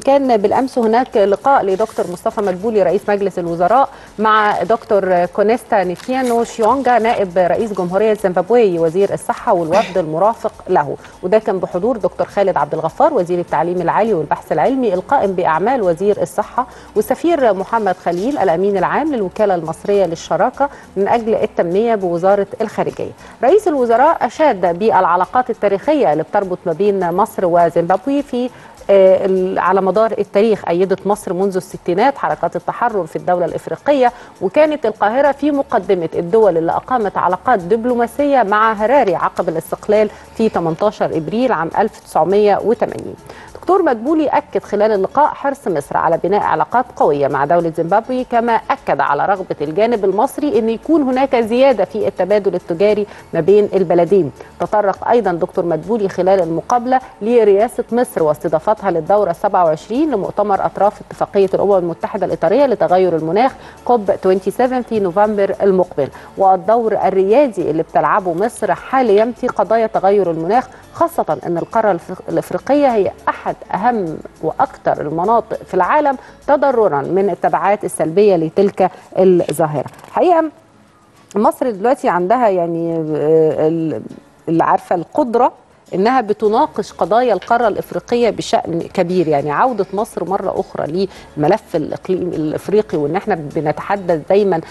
كان بالأمس هناك لقاء لدكتور مصطفى مدبولي رئيس مجلس الوزراء مع دكتور كونيستا نيفيانو شيونجا نائب رئيس جمهورية زيمبابوي وزير الصحة والوفد المرافق له. وده كان بحضور دكتور خالد عبد الغفار وزير التعليم العالي والبحث العلمي القائم بأعمال وزير الصحة والسفير محمد خليل الأمين العام للوكالة المصرية للشراكة من أجل التنميه بوزارة الخارجية. رئيس الوزراء أشاد بالعلاقات التاريخية اللي بتربط ما بين مصر وزيمبابوي في آه، على مدار التاريخ أيدت مصر منذ الستينات حركات التحرر في الدولة الإفريقية وكانت القاهرة في مقدمة الدول اللي أقامت علاقات دبلوماسية مع هراري عقب الاستقلال في 18 إبريل عام 1980 دكتور مدبولي أكد خلال اللقاء حرص مصر على بناء علاقات قوية مع دولة زيمبابوي كما أكد على رغبة الجانب المصري أن يكون هناك زيادة في التبادل التجاري ما بين البلدين. تطرق أيضا دكتور مدبولي خلال المقابلة لرئاسة مصر واستضافتها للدورة 27 لمؤتمر أطراف اتفاقية الأمم المتحدة الإطارية لتغير المناخ كوب 27 في نوفمبر المقبل. والدور الريادي اللي بتلعبه مصر حاليا في قضايا تغير المناخ خاصة أن القارة الأفريقية هي أحد أهم وأكثر المناطق في العالم تضررا من التبعات السلبية لتلك الظاهرة. حقيقة مصر دلوقتي عندها يعني آه، ال- اللي عارفة القدرة إنها بتناقش قضايا القارة الإفريقية بشأن كبير يعني عودة مصر مرة أخرى للملف الاقليمي الإفريقي وإن إحنا بنتحدث دايما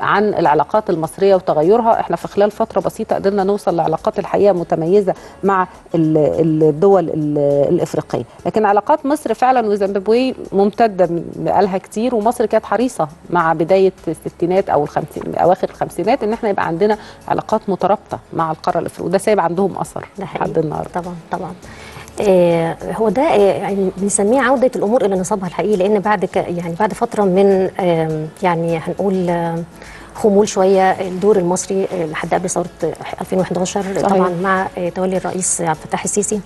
عن العلاقات المصرية وتغيرها إحنا في خلال فترة بسيطة قدرنا نوصل لعلاقات الحقيقة متميزة مع ال- الدول ال- الإفريقية لكن علاقات مصر فعلا وزيمبابوي ممتدة بقالها كتير ومصر كانت حريصة مع بداية الستينات أو الخمسين أواخر الخمسينات إن إحنا يبقى عندنا علاقات مترابطة مع القارة الإفريقية وده سايب عندهم أثر. لحد النهارده. طبعا طبعا. آه هو ده آه يعني بنسميه عودة الأمور إلى نصابها الحقيقي لأن بعد يعني بعد فترة من آم، يعني هنقول آم، خمول شوية الدور المصري آه، لحد قبل ثورة آه، 2011 صحيح. طبعا مع آه، تولي الرئيس عبد الفتاح السيسي.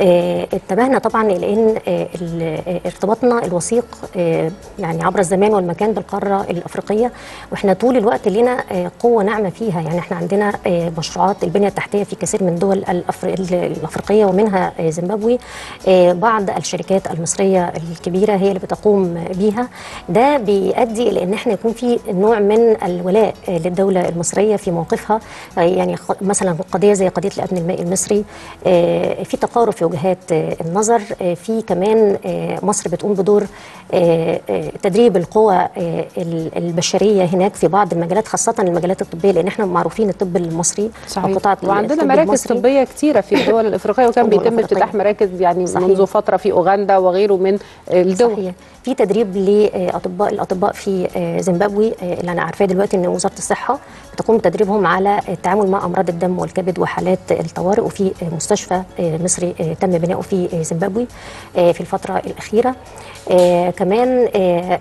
آه، انتبهنا طبعا لأن آه، آه، ارتباطنا الوثيق آه، يعني عبر الزمان والمكان بالقارة الأفريقية وإحنا طول الوقت لنا آه، قوة ناعمة فيها. يعني إحنا عندنا آه، مشروعات البنية التحتية في كثير من دول الأفر- الأفريقية ومنها آه، زيمبابوي. آه، بعض الشركات المصرية الكبيرة هي اللي بتقوم بيها. ده بيؤدي إلى إن إحنا يكون في نوع من الولاء للدولة المصرية في موقفها آه، يعني مثلا قضية زي قضية الأمن المائي المصري آه، في تقارب في وجهات آه، النظر في كمان مصر بتقوم بدور تدريب القوى ال- البشرية هناك في بعض المجالات خاصة المجالات الطبية لأن إحنا معروفين الطب المصري صحيح وقطاع وعندنا الطب مراكز المصري. طبية كتيرة في الدول الإفريقية وكان بيتم. افتتاح مراكز يعني صحيح. منذ فترة في أوغندا وغيره من الدول صحيح في تدريب لأطباء الأطباء في زيمبابوي اللي أنا عارفاه دلوقتي إن وزارة الصحة بتقوم بتدريبهم على التعامل مع أمراض الدم والكبد وحالات الطوارئ وفي مستشفى مصري آه، تم بناؤه في آه، زيمبابوي آه، في الفترة الأخيرة. كمان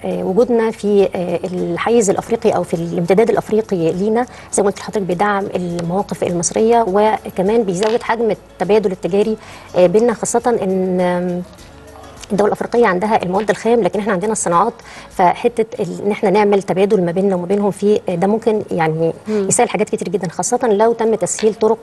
وجودنا في الحيز الأفريقي أو في الامتداد الأفريقي لينا زي ما قلت لحضرتك بيدعم المواقف المصرية وكمان بيزود حجم التبادل التجاري بيننا خاصة إن الدول الأفريقية عندها المواد الخام لكن إحنا عندنا الصناعات فحتة إن إحنا نعمل تبادل ما بيننا وما بينهم في ده ممكن يعني يسهل حاجات كتير جدا خاصة لو تم تسهيل طرق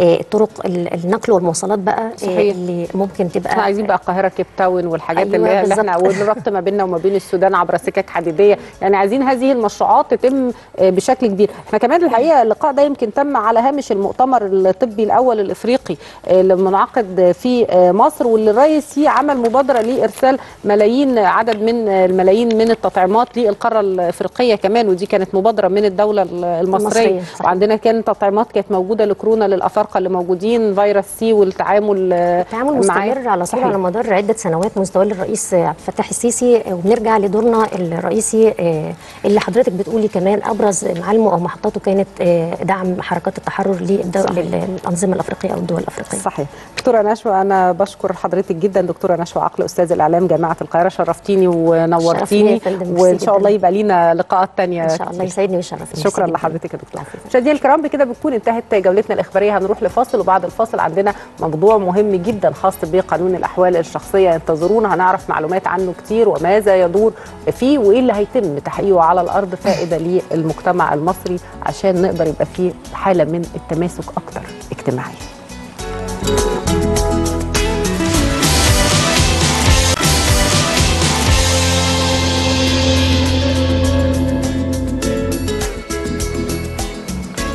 آه، طرق ال- النقل والمواصلات بقى آه، صحيح. اللي ممكن تبقى إحنا عايزين بقى القاهرة كيب تاون والحاجات أيوة اللي اللي إحنا. والربط ما بيننا وما بين السودان عبر سكك حديدية يعني عايزين هذه المشروعات تتم آه، بشكل كبير إحنا كمان الحقيقة اللقاء ده يمكن تم على هامش المؤتمر الطبي الأول الإفريقي اللي منعقد في مصر واللي الرئيس فيه عمل مبادره لإرسال ملايين عدد من الملايين من التطعيمات للقارة الإفريقية كمان ودي كانت مبادرة من الدولة المصرية المصرية، صحيح. وعندنا كان تطعيمات كانت موجودة لكورونا للأفارقة اللي موجودين فيروس سي والتعامل آه، التعامل. مستمر على طول صحيح. على مدار عدة سنوات تولي الرئيس عبد الفتاح السيسي وبنرجع لدورنا الرئيسي آه، اللي حضرتك بتقولي كمان أبرز معالمه أو محطاته كانت آه، دعم حركات التحرر. للأنظمة الأفريقية أو الدول الأفريقية صحيح دكتورة نشوى أنا بشكر حضرتك جدا دكتورة نشوى عقل أستاذ الإعلام جامعة القاهرة شرفتيني ونورتيني وإن شاء الله. يبقى لينا لقاءات تانية إن شاء الله. يسعدني ويشرفني شكرا. لحضرتك يا دكتور. مشاهدينا الكرام بكده بتكون انتهت جولتنا الإخبارية هنروح لفاصل وبعد الفاصل عندنا موضوع مهم جدا خاص بقانون الأحوال الشخصية انتظرونا هنعرف معلومات عنه كتير وماذا يدور فيه وإيه اللي هيتم تحقيقه على الأرض فائدة للمجتمع المصري عشان نقدر يبقى فيه حالة من التماسك أكتر اجتماعيا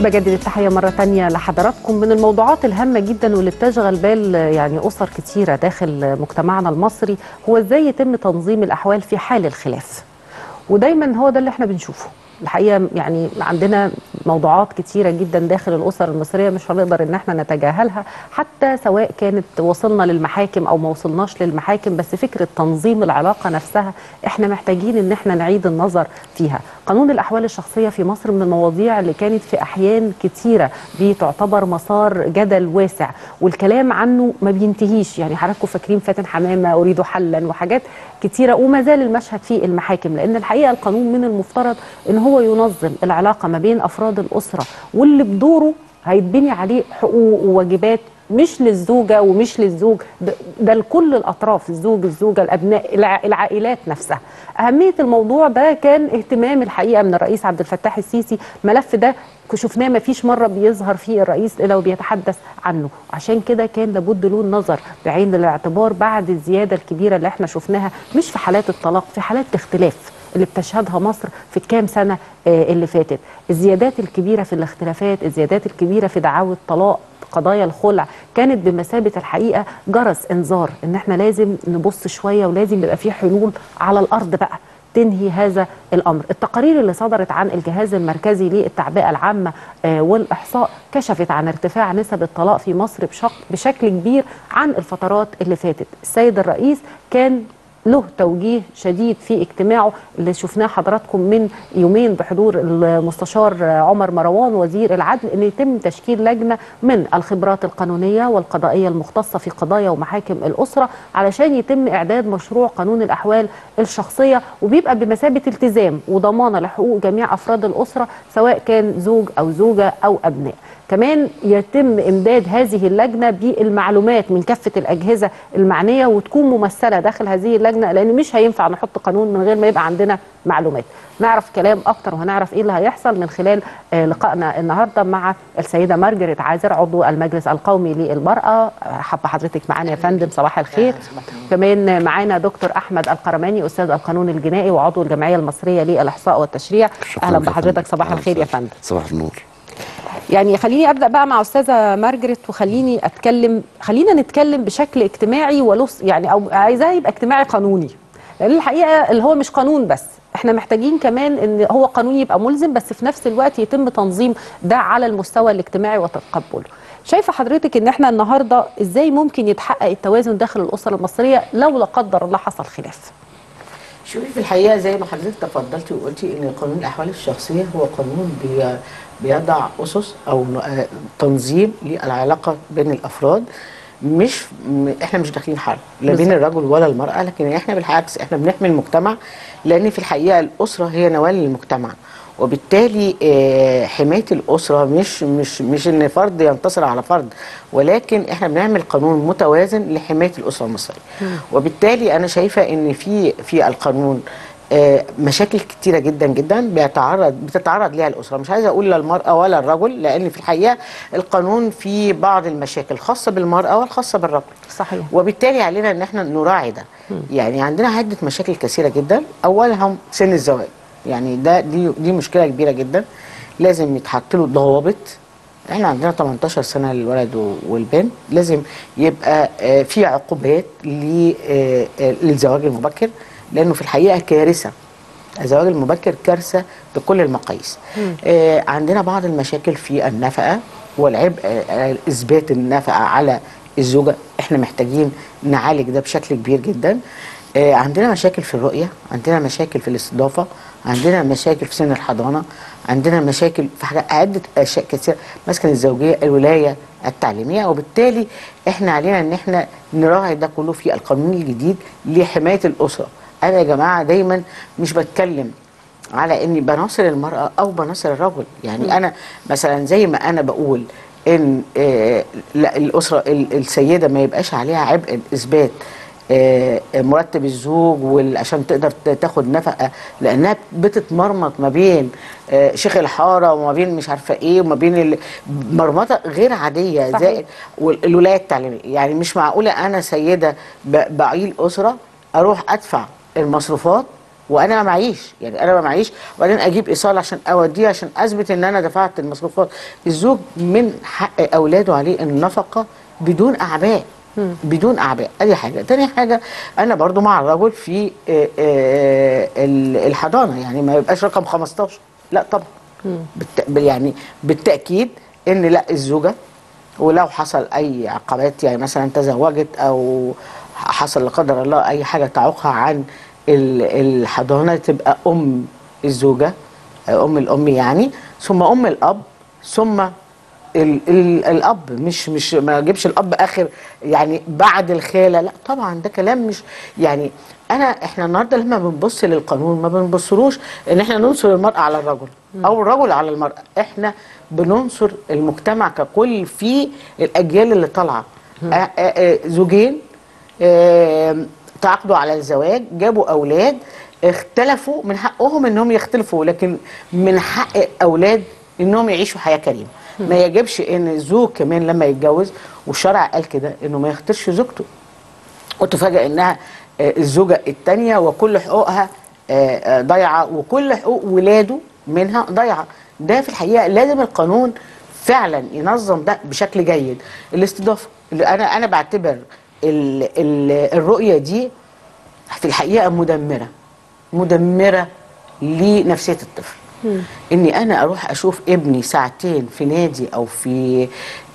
بجدد التحية مرة تانية لحضراتكم من الموضوعات الهامة جدا واللي بتشغل بال يعني أسر كتيرة داخل مجتمعنا المصري هو إزاي يتم تنظيم الأحوال في حال الخلاف. ودايما هو ده اللي إحنا بنشوفه. الحقيقة يعني عندنا موضوعات كتيرة جدا داخل الأسر المصرية مش هنقدر إن إحنا نتجاهلها حتى سواء كانت وصلنا للمحاكم أو ما وصلناش للمحاكم بس فكرة تنظيم العلاقة نفسها إحنا محتاجين إن إحنا نعيد النظر فيها. قانون الأحوال الشخصية في مصر من المواضيع اللي كانت في أحيان كتيرة بتعتبر مسار جدل واسع والكلام عنه ما بينتهيش. يعني حضراتكم فاكرين فاتن حمامة أريد حلا وحاجات كتيرة وما زال المشهد في المحاكم لأن الحقيقة القانون من المفترض إن هو ينظم العلاقة ما بين أفراد الأسرة واللي بدوره هيتبني عليه حقوق وواجبات مش للزوجة ومش للزوج ده, لكل الأطراف الزوج الزوجة الأبناء الع- العائلات نفسها. أهمية الموضوع ده كان اهتمام الحقيقة من الرئيس عبد الفتاح السيسي. الملف ده شفناه ما فيش مرة بيظهر فيه الرئيس إلا وبيتحدث عنه. عشان كده كان لابد له النظر بعين الاعتبار بعد الزيادة الكبيرة اللي إحنا شفناها مش في حالات الطلاق في حالات الاختلاف اللي بتشهدها مصر في الكام سنة آه، اللي فاتت. الزيادات الكبيرة في الاختلافات الزيادات الكبيرة في دعاوى الطلاق قضايا الخلع كانت بمثابة الحقيقة جرس إنذار إن إحنا لازم نبص شوية ولازم يبقى في حلول على الأرض بقى تنهي هذا الأمر. التقارير اللي صدرت عن الجهاز المركزي للتعبئة العامة آه، والإحصاء كشفت عن ارتفاع نسب الطلاق في مصر بشكل كبير عن الفترات اللي فاتت. السيد الرئيس كان له توجيه شديد في اجتماعه اللي شفناه حضراتكم من يومين بحضور المستشار عمر مروان وزير العدل إن يتم تشكيل لجنة من الخبرات القانونية والقضائية المختصة في قضايا ومحاكم الأسرة علشان يتم إعداد مشروع قانون الأحوال الشخصية وبيبقى بمثابة التزام وضمانه لحقوق جميع أفراد الأسرة سواء كان زوج أو زوجة أو أبناء. كمان يتم إمداد هذه اللجنة بالمعلومات من كافة الأجهزة المعنية وتكون ممثلة داخل هذه اللجنة لأن مش هينفع نحط قانون من غير ما يبقى عندنا معلومات. نعرف كلام أكتر وهنعرف إيه اللي هيحصل من خلال آه، لقائنا النهارده مع السيدة مارجريت عازر عضو المجلس القومي للمرأة. آه، حابه حضرتك معانا يا فندم صباح الخير. كمان معانا دكتور أحمد القرماني أستاذ القانون الجنائي وعضو الجمعية المصرية للإحصاء والتشريع. يا بحضرتك. صباح أهلاً الخير يا. فندم. صباح النور. يعني خليني أبدأ بقى مع أستاذة مارجريت وخليني أتكلم خلينا نتكلم بشكل اجتماعي ولص يعني أو عايزاه يبقى اجتماعي قانوني. لأن الحقيقة اللي هو مش قانون بس إحنا محتاجين كمان إن هو قانون يبقى ملزم بس في نفس الوقت يتم تنظيم ده على المستوى الاجتماعي وتقبله. شايفة حضرتك إن إحنا النهارده إزاي ممكن يتحقق التوازن داخل الأسرة المصرية لو لا قدر الله حصل خلاف؟ شوفي في الحقيقة زي ما حضرتك تفضلتي وقلتي إن قانون الأحوال الشخصية هو قانون بي بيضع أسس أو آه، تنظيم للعلاقة بين الأفراد. مش م- إحنا مش داخلين حرب لا بين الرجل ولا المرأة لكن إحنا بالعكس إحنا بنحمي المجتمع لأن في الحقيقة الأسرة هي نواه للمجتمع وبالتالي آه، حماية الأسرة مش مش مش إن فرد ينتصر على فرد ولكن إحنا بنعمل قانون متوازن لحماية الأسرة المصرية. وبالتالي أنا شايفة إن في في القانون مشاكل كتيرة جدا جدا بيتعرض بتتعرض ليها الأسرة. مش عايزة أقول لا المرأة ولا الرجل لأن في الحقيقة القانون فيه بعض المشاكل خاصة بالمرأة والخاصة بالرجل. صحيح. وبالتالي علينا إن إحنا نراعي ده. يعني عندنا عدة مشاكل كثيرة جدا. اولهم سن الزواج. يعني ده دي دي مشكلة كبيرة جدا. لازم يتحط له ضوابط. إحنا عندنا 18 سنة للولد والبنت. لازم يبقى آه، في عقوبات آه، آه، للزواج المبكر. لأنه في الحقيقة كارثة. الزواج المبكر كارثة بكل المقاييس. آه عندنا بعض المشاكل في النفقة والعبء آه إثبات النفقة على الزوجة. إحنا محتاجين نعالج ده بشكل كبير جدا. آه عندنا مشاكل في الرؤية عندنا مشاكل في الاستضافة عندنا مشاكل في سن الحضانة عندنا مشاكل في حاجات عده أشياء كثيرة. مسكن الزوجية الولاية التعليمية. وبالتالي إحنا علينا إن إحنا نراعي ده كله في القانون الجديد لحماية الأسرة. أنا يا جماعة دايما مش بتكلم على إني بناصر المرأة أو بناصر الرجل. يعني أنا مثلا زي ما أنا بقول إن آه لا الأسرة ال- السيدة ما يبقاش عليها عبء إثبات آه، مرتب الزوج عشان تقدر تاخد نفقة لأنها بتتمرمط ما بين آه، شيخ الحارة وما بين مش عارفة إيه وما بين مرمطة غير عادية صحيح. زي والولايه التعليمية. يعني مش معقولة أنا سيدة بعيل أسرة أروح أدفع المصروفات وأنا ما معيش. يعني أنا ما معيش. وبعدين أجيب إيصال عشان أوديه عشان أثبت إن أنا دفعت المصروفات. الزوج من حق أولاده عليه النفقة بدون أعباء. بدون أعباء. ادي حاجة. تاني حاجة أنا برضو مع الرجل في آه، آه، ال- الحضانة. يعني ما يبقاش رقم 15 لا طبعا. بالت... يعني بالتأكيد إن لا الزوجة ولو حصل أي عقبات يعني مثلا تزوجت أو حصل لا قدر الله أي حاجة تعوقها عن الحضانة تبقى أم الزوجة أم الأم يعني ثم أم الأب ثم ال ال الأب. مش مش ما أجيبش الأب آخر يعني بعد الخالة لا طبعا ده كلام مش يعني أنا إحنا النهارده لما بنبص للقانون ما بنبصلوش إن إحنا ننصر المرأة على الرجل أو الرجل على المرأة. إحنا بننصر المجتمع ككل في الأجيال اللي طالعة. زوجين تعاقدوا على الزواج جابوا أولاد اختلفوا من حقهم إنهم يختلفوا لكن من حق أولاد إنهم يعيشوا حياة كريمة. ما يجبش إن الزوج كمان لما يتجوز والشرع قال كده إنه ما يختارش زوجته. وتفاجئ إنها آه، الزوجة الثانية وكل حقوقها آه، آه، ضايعة وكل حقوق ولاده منها ضايعة. ده في الحقيقة لازم القانون فعلا ينظم ده بشكل جيد. الاستضافة اللي أنا أنا بعتبر ال ال الرؤية دي في الحقيقة مدمرة مدمرة لنفسية الطفل. إني أنا أروح أشوف ابني ساعتين في نادي أو في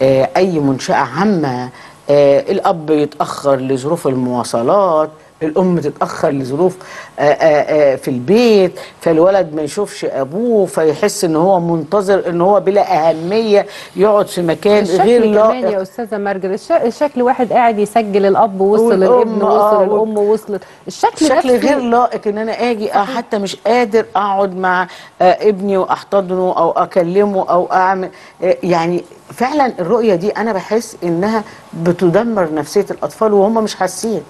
آه، أي منشأة عامة آه، الأب يتأخر لظروف المواصلات الأم تتأخر لظروف آه، آه، آه، في البيت فالولد ما يشوفش أبوه فيحس إن هو منتظر إن هو بلا أهمية يقعد في مكان غير الشكل لائق. يا أستاذة مرجل الش- الشكل واحد قاعد يسجل الأب وصل الابن وصل الأم وصلت الشكل شكل غير لائق إن أنا آجي آه حتى مش قادر أقعد مع آه ابني وأحتضنه أو أكلمه أو أعمل آه يعني فعلا الرؤية دي أنا بحس إنها بتدمر نفسية الأطفال وهم مش حاسين.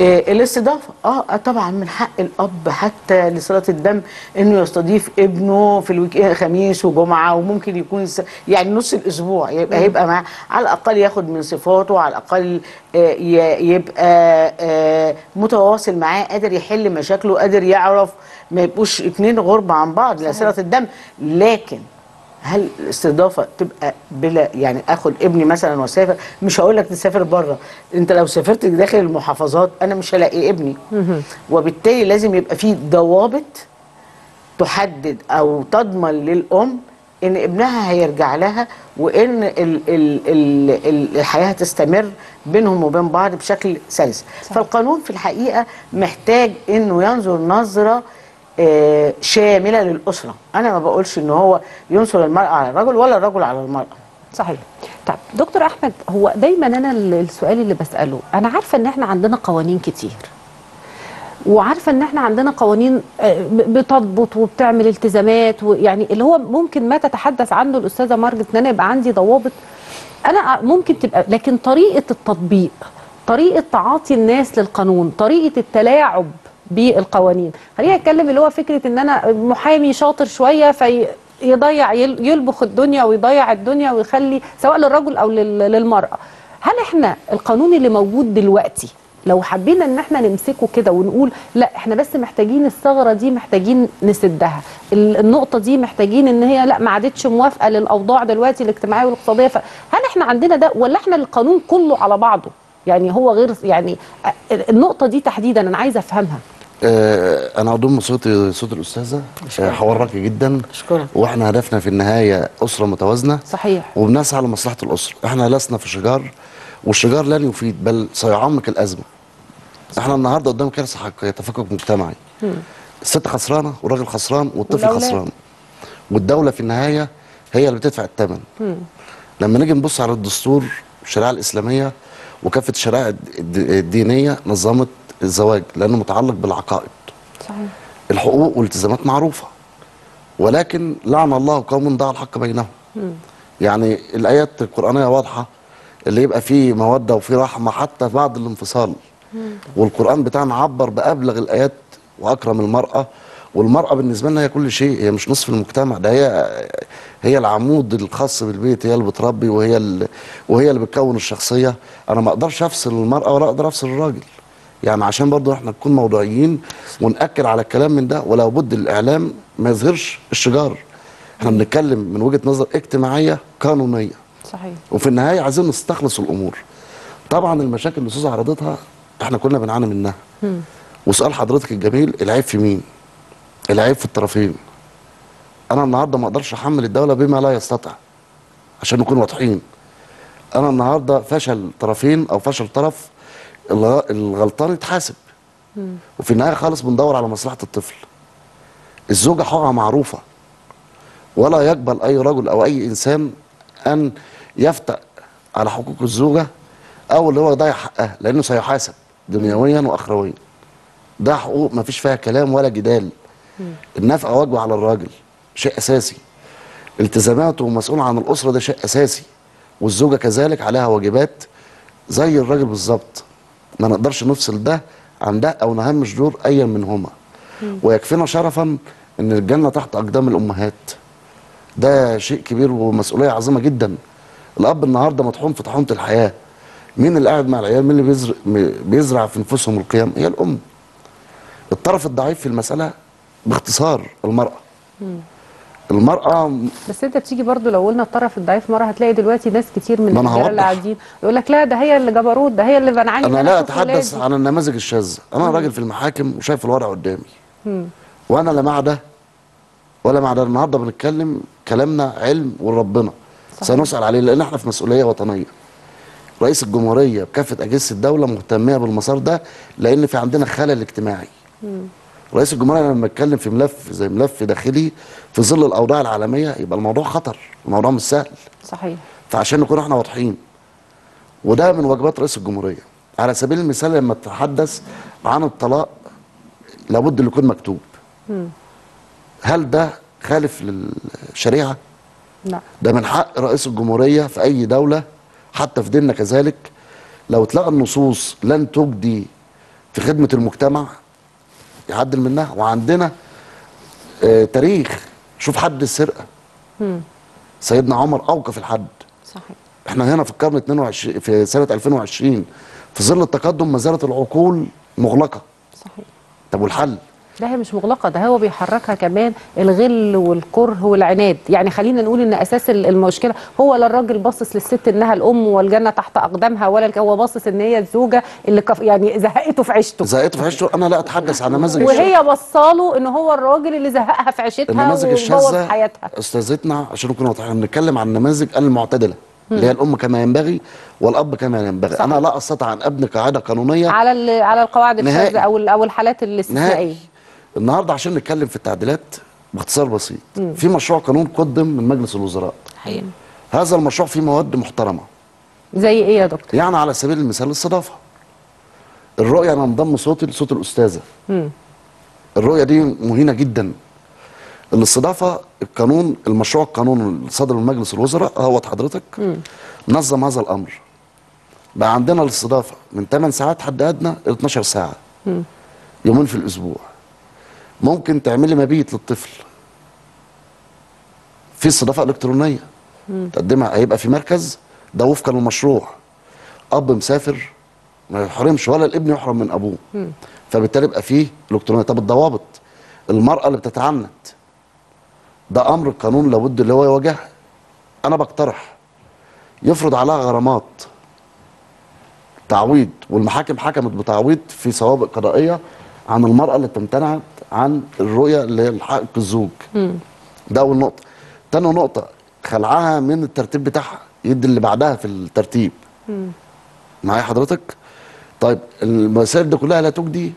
الاستضافة. آه آه، طبعا من حق الأب حتى لصله الدم إنه يستضيف ابنه في الويك خميس وجمعة وممكن يكون س- يعني نص الأسبوع يبقى هيبقى معاه. على الأقل ياخد من صفاته على الأقل آه، يبقى آه، متواصل معاه قادر يحل مشاكله قادر يعرف ما يبقوش اتنين غربة عن بعض لصله الدم. لكن هل الاستضافة تبقى بلا يعني آخد ابني مثلا وأسافر؟ مش هقول لك تسافر بره. أنت لو سافرت داخل المحافظات أنا مش هلاقي ابني. وبالتالي لازم يبقى في ضوابط تحدد أو تضمن للأم إن ابنها هيرجع لها وإن ال ال ال ال الحياة هتستمر بينهم وبين بعض بشكل سلس. فالقانون في الحقيقة محتاج إنه ينظر نظرة شامله للأسرة. أنا ما بقولش إن هو ينصر المرأة على الرجل ولا الرجل على المرأة. صحيح. طب دكتور أحمد هو دايما أنا ال- السؤال اللي بسأله أنا عارفة إن إحنا عندنا قوانين كتير وعارفة إن إحنا عندنا قوانين آه، بتضبط وبتعمل التزامات ويعني اللي هو ممكن ما تتحدث عنه الأستاذة مارجت إن أنا يبقى عندي ضوابط. أنا ممكن تبقى لكن طريقة التطبيق طريقة تعاطي الناس للقانون طريقة التلاعب بالقوانين. خلينا نتكلم اللي هو فكرة إن أنا محامي شاطر شوية في يضيع يل- يلبخ الدنيا ويضيع الدنيا ويخلي سواء للرجل أو لل- للمرأة. هل إحنا القانون اللي موجود دلوقتي لو حبينا إن إحنا نمسكه كده ونقول لا إحنا بس محتاجين الثغرة دي محتاجين نسدها. ال- النقطة دي محتاجين إن هي لا ما عادتش موافقة للأوضاع دلوقتي الاجتماعية والاقتصادية. فهل إحنا عندنا ده ولا إحنا القانون كله على بعضه؟ يعني هو غير يعني النقطة دي تحديدا أنا عايزه أفهمها. آه، أنا أضم صوتي صوت الأستاذة. آه، حوار راقي جدا. أشكرك. وإحنا هدفنا في النهاية أسرة متوازنة. صحيح. وبنسعى لمصلحة الأسرة. إحنا لسنا في شجار والشجار لن يفيد بل سيعمق الأزمة. إحنا النهارده قدام كارثة حقيقية تفكك مجتمعي. الست خسرانة والراجل خسران والطفل والأولاد. خسران. والدولة في النهاية هي اللي بتدفع الثمن لما نيجي نبص على الدستور الشريعة الإسلامية وكافة الشرائع الد- الدينية نظمت الزواج لأنه متعلق بالعقائد. صحيح. الحقوق والالتزامات معروفة ولكن لعن الله قوم ضاع الحق بينهم. يعني الآيات القرآنية واضحة اللي يبقى فيه مودة وفيه رحمة حتى بعد الانفصال. والقرآن بتاعنا عبر بأبلغ الآيات وأكرم المرأة والمرأة بالنسبة لنا هي كل شيء هي مش نصف المجتمع ده هي هي العمود الخاص بالبيت هي اللي بتربي وهي اللي وهي اللي بتكون الشخصية. أنا ما أقدرش أفصل المرأة ولا أقدر أفصل الراجل. يعني عشان برضو إحنا نكون موضوعيين ونأكد على الكلام من ده ولا بد الاعلام ما يظهرش الشجار. إحنا بنتكلم من وجهة نظر اجتماعية قانونية. صحيح. وفي النهاية عايزين نستخلص الأمور. طبعا المشاكل اللي الاستاذه عرضتها إحنا كنا بنعاني منها. وسؤال حضرتك الجميل العيب في مين؟ العيب في الطرفين. أنا النهارده ما أقدرش أحمل الدولة بما لا يستطيع عشان نكون واضحين. أنا النهارده فشل طرفين أو فشل طرف الغلطان يتحاسب. وفي النهاية خالص بندور على مصلحة الطفل. الزوجة حقها معروفة. ولا يقبل أي رجل أو أي إنسان أن يفتأ على حقوق الزوجة أو اللي هو يضيع حقها لأنه سيحاسب دنيويا واخرويا. ده حقوق ما فيش فيها كلام ولا جدال. النفقه واجبه على الراجل شيء أساسي. التزاماته ومسؤول عن الأسرة ده شيء أساسي. والزوجة كذلك عليها واجبات زي الراجل بالظبط. ما نقدرش نفصل ده عن ده أو نهمش دور أي منهما. ويكفينا شرفا إن الجنة تحت أقدام الأمهات. ده شيء كبير ومسؤولية عظيمة جدا. الأب النهارده مطحون في طاحونه الحياة. مين اللي قاعد مع العيال؟ مين اللي بيزرع, بيزرع في نفوسهم القيم؟ هي الأم. الطرف الضعيف في المسألة باختصار المرأة. المرأة بس انت بتيجي برضو لو قلنا الطرف الضعيف مرة هتلاقي دلوقتي ناس كتير من الرجاله اللي. قاعدين. يقول لك لا ده هي اللي جبروت ده هي اللي منعاني إن أنا لا أتحدث. عن النماذج الشاذة. أنا راجل في المحاكم وشايف الوضع قدامي. وأنا لا مع ده ولا مع ده النهارده بنتكلم كلامنا علم وربنا. سنسأل عليه لأن إحنا في مسؤولية وطنية. رئيس الجمهورية بكافة أجهزة الدولة مهتمية بالمسار ده لأن في عندنا خلل اجتماعي. رئيس الجمهورية لما يتكلم في ملف زي ملف داخلي في ظل الأوضاع العالمية يبقى الموضوع خطر الموضوع مش سهل. صحيح. فعشان نكون إحنا واضحين وده من واجبات رئيس الجمهورية. على سبيل المثال لما تتحدث عن الطلاق لابد اللي يكون مكتوب. هل ده خالف للشريعة؟ لا. ده من حق رئيس الجمهورية في أي دولة حتى في ديننا كذلك لو تلاقى النصوص لن تجدي في خدمة المجتمع يعدل منها. وعندنا آه تاريخ. شوف حد السرقة. سيدنا عمر أوقف الحد. صحيح. إحنا هنا في القرن 22 في سنة 2020 في ظل التقدم ما زالت العقول مغلقة. صحيح. طب والحل؟ ده هي مش مغلقة ده هو بيحركها كمان الغل والكره والعناد. يعني خلينا نقول إن أساس ال- المشكلة هو لا الراجل باصص للست إنها الأم والجنة تحت أقدامها ولا هو باصص إن هي الزوجة اللي كف يعني زهقته في عيشته. زهقت في عيشته؟ أنا لا أتحدث عن نماذج. وهي بصاله إن هو الراجل اللي زهقها في عيشتها النماذج وبوظ حياتها. أستاذتنا عشان نكون واضحين بنتكلم عن النماذج المعتدلة اللي هي الأم كما ينبغي والأب كما ينبغي. صحيح. أنا لا استطيع أن أبني قاعدة قانونية على على القواعد. الشاذه أو أو الحالات الاستثنائية. النهارده عشان نتكلم في التعديلات باختصار بسيط. في مشروع قانون قدم من مجلس الوزراء. حقيقة هذا المشروع فيه مواد محترمة. زي إيه يا دكتور؟ يعني على سبيل المثال الاستضافة. الرؤية أنا انضم صوتي لصوت الأستاذة. الرؤية دي مهينة جدا. الاستضافة القانون المشروع القانون اللي صدر من مجلس الوزراء اهوت حضرتك. نظم هذا الأمر. بقى عندنا الاستضافة. من 8 ساعات حد أدنى ل 12 ساعة. يومين في الأسبوع. ممكن تعملي مبيت للطفل. في استضافة إلكترونية. تقدمها هيبقى في مركز. ده وفقا للمشروع أب مسافر ما يحرمش ولا الابن يحرم من أبوه. فبالتالي يبقى فيه إلكترونية. طب الضوابط. المرأة اللي بتتعنت. ده أمر القانون لابد اللي هو يواجهها أنا بقترح. يفرض عليها غرامات. تعويض. والمحاكم حكمت بتعويض في سوابق قضائية عن المرأة اللي امتنعت عن الرؤية اللي هي حق الزوج. ده أول نقطة. تاني نقطة خلعها من الترتيب بتاعها يدي اللي بعدها في الترتيب. معايا حضرتك؟ طيب المسائل دي كلها لا تجدي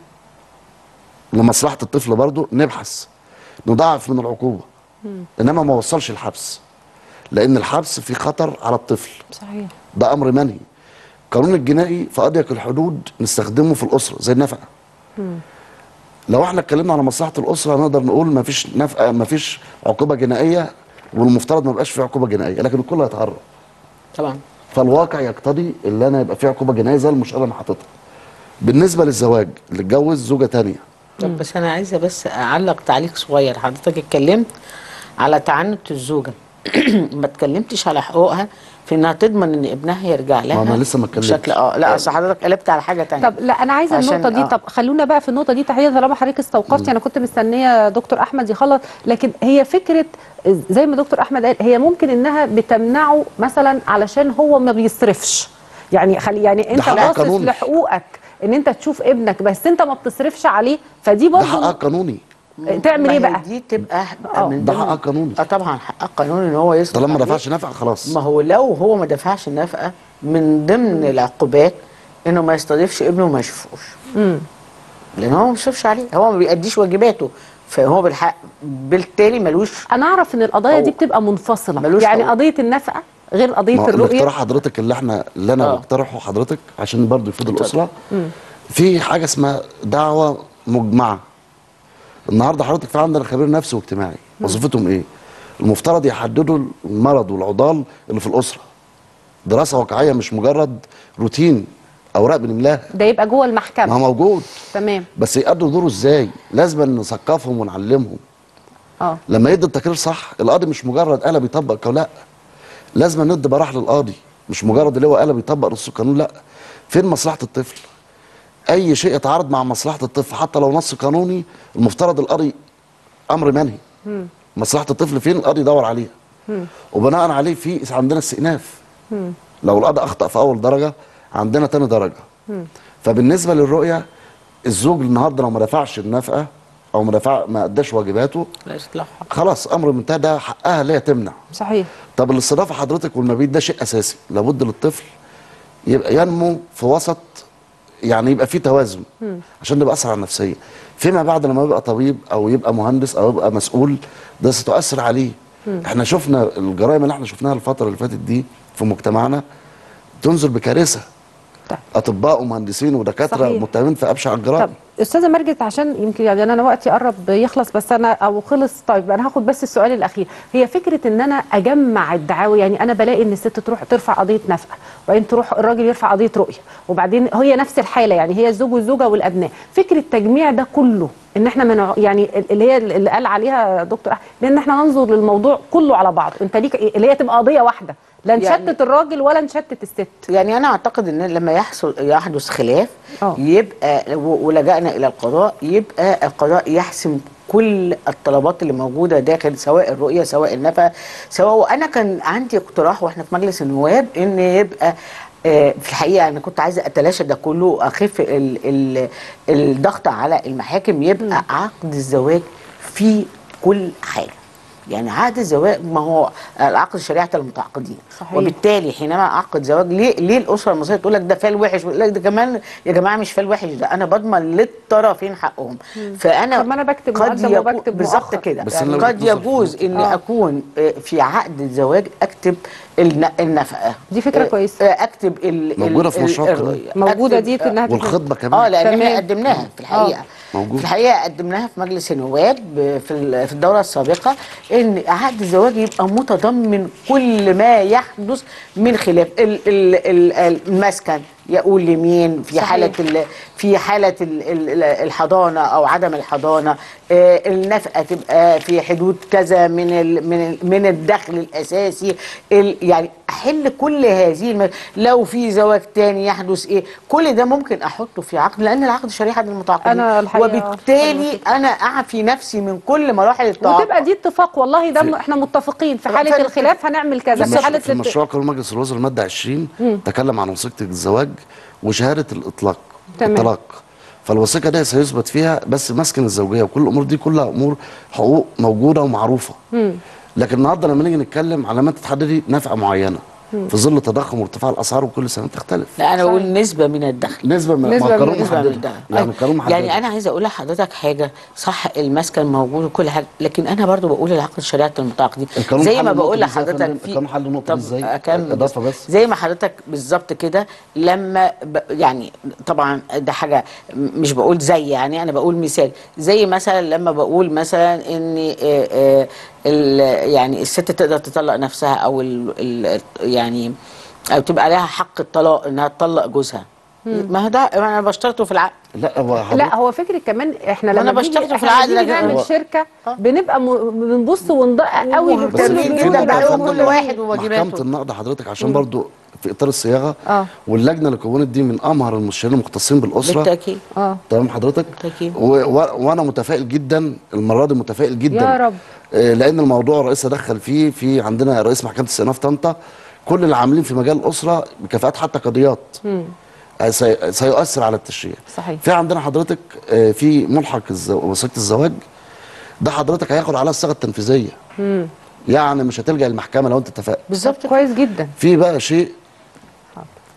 لمصلحة الطفل برضو نبحث نضاعف من العقوبة. إنما ما وصلش الحبس لأن الحبس في خطر على الطفل. صحيح. ده أمر منهي. القانون الجنائي في أضيق الحدود نستخدمه في الأسرة زي النفقه لو إحنا اتكلمنا على مصلحة الأسرة نقدر نقول ما فيش نفقه ما فيش عقوبة جنائية والمفترض ما يبقاش في عقوبة جنائية لكن الكل هيتهرب طبعا. فالواقع يقتضي إن أنا يبقى في عقوبة جنائية زي المشكلة اللي أنا حاططها. بالنسبة للزواج اللي اتجوز زوجة تانية. طب بس أنا عايزة بس أعلق تعليق صغير. حضرتك اتكلمت على تعنت الزوجة. ما اتكلمتش على حقوقها. في انها تضمن إن ابنها يرجع لها ما لسه ما اتكلمتش. بشكل آه لا أصل حضرتك قلبت على حاجة تانية. طب لا أنا عايزة النقطة دي. آه. طب خلونا بقى في النقطة دي تحديدا طالما حضرتك استوقفتي. أنا كنت مستنية دكتور أحمد يخلص. لكن هي فكرة زي ما دكتور أحمد قال هي ممكن إنها بتمنعه مثلا علشان هو ما بيصرفش. يعني خلي يعني أنت باصص. لحقوقك إن أنت تشوف ابنك بس أنت ما بتصرفش عليه. فدي ده حقها برضه قانوني. تعمل ما إيه بقى؟ دي تبقى آه. من ده حقها قانوني. آه طبعا حقها قانوني إن هو يصرف طالما ما. دفعش نفقة خلاص. ما هو لو هو ما دفعش النفقه من ضمن العقوبات إنه ما يستضيفش ابنه وما يشوفوش. لأن هو ما بيصرفش عليه. هو ما بيأديش واجباته. فهو بالحق بالتالي ملوش أنا أعرف إن القضايا دي. بتبقى منفصلة. ملوش يعني حقوق. قضية النفقة غير قضية الرؤية. الاقتراح حضرتك اللي إحنا اللي أنا آه. بقترحه حضرتك عشان برضه يفيد الأسرة. في حاجة اسمها دعوة مجمعة. النهارده حضرتك في عندنا خبير نفسي واجتماعي. وظيفتهم إيه؟ المفترض يحددوا المرض والعضال اللي في الأسرة. دراسة واقعية مش مجرد روتين أوراق بنملاها ده يبقى جوه ما هو المحكمه موجود. تمام. بس يأدوا دوره إزاي؟ لازم نثقفهم ونعلمهم. آه. لما يدي التقرير صح القاضي مش مجرد آلة بيطبق لأ. لازم ندي براح للقاضي. مش مجرد اللي هو آلة بيطبق نص القانون لأ. فين مصلحة الطفل؟ أي شيء يتعارض مع مصلحة الطفل حتى لو نص قانوني المفترض القاضي أمر منهي. مصلحة الطفل فين؟ القاضي يدور عليها. وبناء عليه في عندنا استئناف. لو القاضي أخطأ في أول درجة عندنا تاني درجة. فبالنسبة للرؤية الزوج النهارده لو ما دفعش النفقة أو ما دفع ما أداش واجباته لا خلاص أمر منتهى ده حقها اللي هي تمنع. صحيح. طب الاستضافة حضرتك والمبيت ده شيء أساسي. لابد للطفل يبقى ينمو في وسط يعني يبقى فيه توازن عشان نبقى أسرع نفسيا. فيما بعد لما يبقى طبيب أو يبقى مهندس أو يبقى مسؤول ده ستؤثر عليه. إحنا شفنا الجرائم اللي إحنا شفناها الفترة اللي فاتت دي في مجتمعنا تنذر بكارثة. أطباء ومهندسين ودكاترة. متهمين في ابشع الجرائم طب أستاذة مرجت عشان يمكن يعني أنا وقتي قرب يخلص بس أنا أو خلص. طيب أنا هاخد بس السؤال الأخير. هي فكرة إن أنا أجمع الدعاوي يعني أنا بلاقي إن الست تروح ترفع قضية نفقة وبعدين تروح الراجل يرفع قضية رؤية وبعدين هي نفس الحالة يعني هي الزوج والزوجة والأبناء. فكرة تجميع ده كله إن إحنا من يعني اللي هي اللي قال عليها دكتور أحمد، لأن إحنا ننظر للموضوع كله على بعض. أنت ليك اللي هي تبقى قضية واحدة. لا يعني- نشتت الراجل ولا نشتت الست. يعني أنا أعتقد إن لما يحصل يحدث خلاف آه. يبقى ولجأنا إلى القضاء يبقى القضاء يحسم كل الطلبات اللي موجودة داخل سواء الرؤية سواء النفقه سواء وأنا كان عندي اقتراح وإحنا في مجلس النواب إن يبقى آه، في الحقيقة أنا كنت عايزة أتلاشى ده كله وأخف ال ال الضغط على المحاكم يبقى عقد الزواج في كل حاجة. يعني عقد الزواج ما هو العقد شريعة المتعاقدين صحيح. وبالتالي حينما أعقد زواج ليه ليه الأسرة المصرية تقول لك ده فال وحش لا ده كمان يا جماعة مش فال وحش ده أنا بضمن للطرفين حقهم فأنا طب ما أنا بكتب قد وبكتب بالظبط. كده يعني قد يجوز ان آه. أكون آه، في عقد الزواج أكتب الن- النفقة دي فكرة آه، كويسة. آه، أكتب ال موجودة في مشروع. موجودة دي آه، إنها والخطبة كمان آه لأن. إحنا قدمناها في الحقيقة موجود. في الحقيقة قدمناها في مجلس النواب في ال- في الدورة السابقة إن عقد الزواج يبقى متضمن كل ما يحدث من خلاف ال- ال- ال- المسكن يقول لمين في صحيح. حالة ال- في حالة ال- ال- الحضانة أو عدم الحضانة آه، النفقة تبقى في حدود كذا من ال من ال من الدخل الأساسي ال- يعني أحل كل هذه الم... لو في زواج تاني يحدث إيه كل ده ممكن أحطه في عقد لأن العقد شريحة المتعاقدين أنا الحقيقة وبالتالي أنا أعفي نفسي من كل مراحل التعاقد. وتبقى دي اتفاق والله ده م- إحنا متفقين في حالة الخلاف هنعمل كذا في في حالة في الات- مشروع قانون مجلس الوزراء المادة 20 تكلم عن وثيقة الزواج وشهادة الإطلاق تمام. الطلاق فالوثيقة دي سيثبت فيها بس مسكن الزوجية وكل الأمور دي كلها أمور حقوق موجودة ومعروفة. لكن النهارده لما نيجي نتكلم على ما تحددي نفقه معينة في ظل تضخم وارتفاع الأسعار وكل سنة تختلف لا أنا بقول نسبة من الدخل. نسبة من نسبة من- الدخل. يعني القانون يعني أنا عايزة أقول لحضرتك حاجة. صح المسكن موجود وكل حاجة لكن أنا برضو بقول العقد شريعة المتعاقدين القانون زي ما بقول دي لحضرتك؟ في القانون حل دي إزاي؟ أكمل. إضافة بس. زي ما حضرتك بالظبط كده لما ب... يعني طبعا ده حاجة مش بقول زي يعني أنا بقول مثال. زي مثلا لما بقول مثلا ان آه، آه، يعني الست تقدر تطلق نفسها أو ال... ال... يعني أو تبقى لها حق الطلاق إنها تطلق جوزها. ما هو ده أنا بشترطه في العقد. لا هو لا هو فكرة كمان إحنا ما لما بشتغل في إحنا العقد لكن نعمل هو- شركة بنبقى م- بنبص وندقق قوي يا كل واحد وواجباته. محكمة النقد حضرتك عشان برضو في إطار الصياغة. آه. واللجنة اللي كونت دي من أمهر المستشارين المختصين بالأسرة. بالتأكيد. آه. تمام حضرتك. و... وأنا متفائل جدا المرة دي متفائل جدا. يا رب. آه، لأن الموضوع الرئيس دخل فيه في عندنا رئيس محكمة استئناف طنطا. كل اللي عاملين في مجال الأسرة بكفاءات حتى قضيات. آه، سي... سيؤثر على التشريع. صحيح. في عندنا حضرتك آه، في ملحق. وثيقة الزواج. ده حضرتك هياخد عليها الصيغه التنفيذية. يعني مش هتلجأ المحكمه لو أنت اتفقت. بالظبط. كويس جدا. في بقى شيء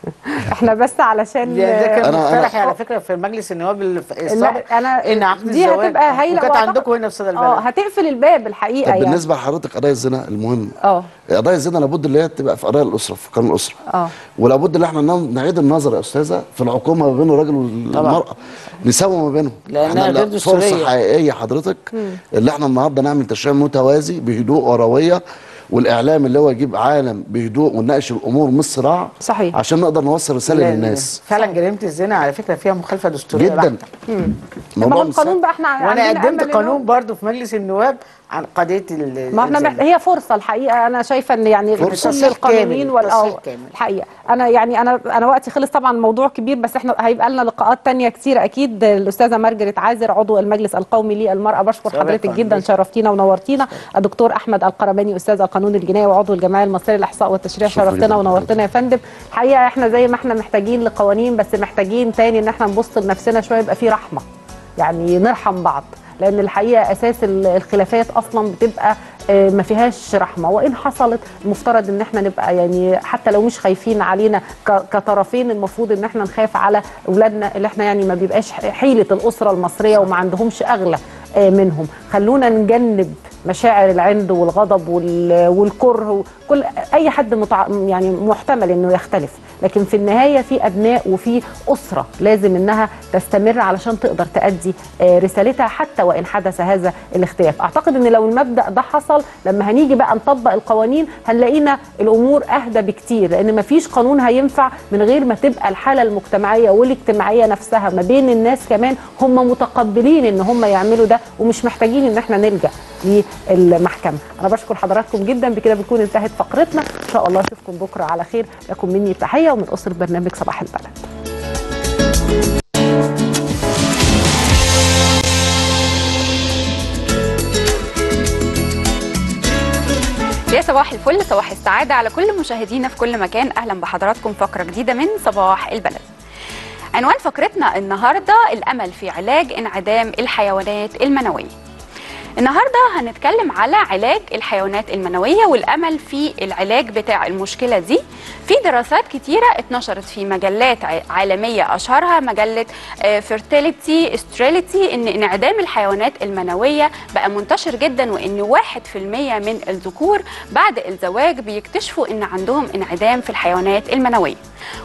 إحنا بس علشان ده كان مقترح أنا- على فكرة في مجلس النواب السابق أنا إن عقد دي هتبقى هايله وكانت عندكم هنا في صدى البلد. آه هتقفل الباب الحقيقة طب يعني. بالنسبة لحضرتك قضايا الزنا المهم آه. قضايا الزنا لابد اللي هي تبقى في قضايا الأسرة في قانون الأسرة. آه. ولابد ان إحنا نن- نعيد النظر يا أستاذة في العقوبة ما بين الراجل والمرأة. نساوي ما بينهم. غير لا-. فرصة حقيقية حضرتك اللي إحنا النهارده نعمل تشريع متوازي بهدوء وروية والإعلام اللي هو يجيب عالم بهدوء ونناقش الأمور مش صراع صحيح. عشان نقدر نوصل رسالة للناس فعلا جريمة الزنا على فكرة فيها مخالفة دستورية جدا. ما هو القانون. بقى إحنا وأنا قدمت قانون برضو في مجلس النواب عن قضية ال- ما إحنا. محت... هي فرصة الحقيقة. أنا شايفة إن يعني فرصة. كل القانونيين كامل، وال. الحقيقة. أنا يعني أنا أنا وقتي خلص. طبعا الموضوع كبير بس إحنا هيبقى لنا لقاءات تانية كتير أكيد. الأستاذة مارجريت عازر عضو المجلس القومي للمرأة. بشكر. حضرتك جدا شرفتينا ونورتينا. الدكتور أحمد القرباني أستاذ القانون الجنائي وعضو الجمعية المصرية للإحصاء والتشريع. شرفتنا ونورتنا يا فندم. الحقيقة إحنا زي ما إحنا محتاجين لقوانين بس محتاجين تاني إن إحنا نبص لنفسنا شوية يبقى في رحمة. يعني نرحم بعض. لأن الحقيقة أساس ال- الخلافات أصلا بتبقى ما فيهاش رحمة. وإن حصلت المفترض إن إحنا نبقى يعني حتى لو مش خايفين علينا كطرفين المفروض إن إحنا نخاف على أولادنا اللي إحنا يعني ما بيبقاش حيلة الأسرة المصرية وما عندهمش أغلى آه، منهم. خلونا نجنب مشاعر العند والغضب وال- والكره وكل أي حد متع... يعني محتمل إنه يختلف. لكن في النهاية في أبناء وفي أسرة لازم إنها تستمر علشان تقدر تأدي آه، رسالتها حتى وإن حدث هذا الاختلاف. أعتقد إن لو المبدأ ده حصل لما هنيجي بقى نطبق القوانين هنلاقينا الأمور أهدى بكتير لأن مفيش قانون هينفع من غير ما تبقى الحالة المجتمعية والاجتماعية نفسها ما بين الناس كمان هم متقبلين إن هم يعملوا ده ومش محتاجين إن إحنا نلجأ للمحكمة. أنا بشكر حضراتكم جدا بكده بتكون انتهت فقرتنا. إن شاء الله أشوفكم بكرة على خير. لكم مني التحيه ومن أسرة برنامج صباح البلد. يا صباح الفل صباح السعادة على كل مشاهدينا في كل مكان. أهلا بحضراتكم فقرة جديدة من صباح البلد. عنوان فقرتنا النهاردة الأمل في علاج انعدام الحيوانات المنوية. النهارده هنتكلم على علاج الحيوانات المنوية والأمل في العلاج بتاع المشكلة دي. في دراسات كتيرة اتنشرت في مجلات عالمية أشهرها مجلة Fertility Sterility إن انعدام الحيوانات المنوية بقى منتشر جدا وإن 1% من الذكور بعد الزواج بيكتشفوا إن عندهم انعدام في الحيوانات المنوية.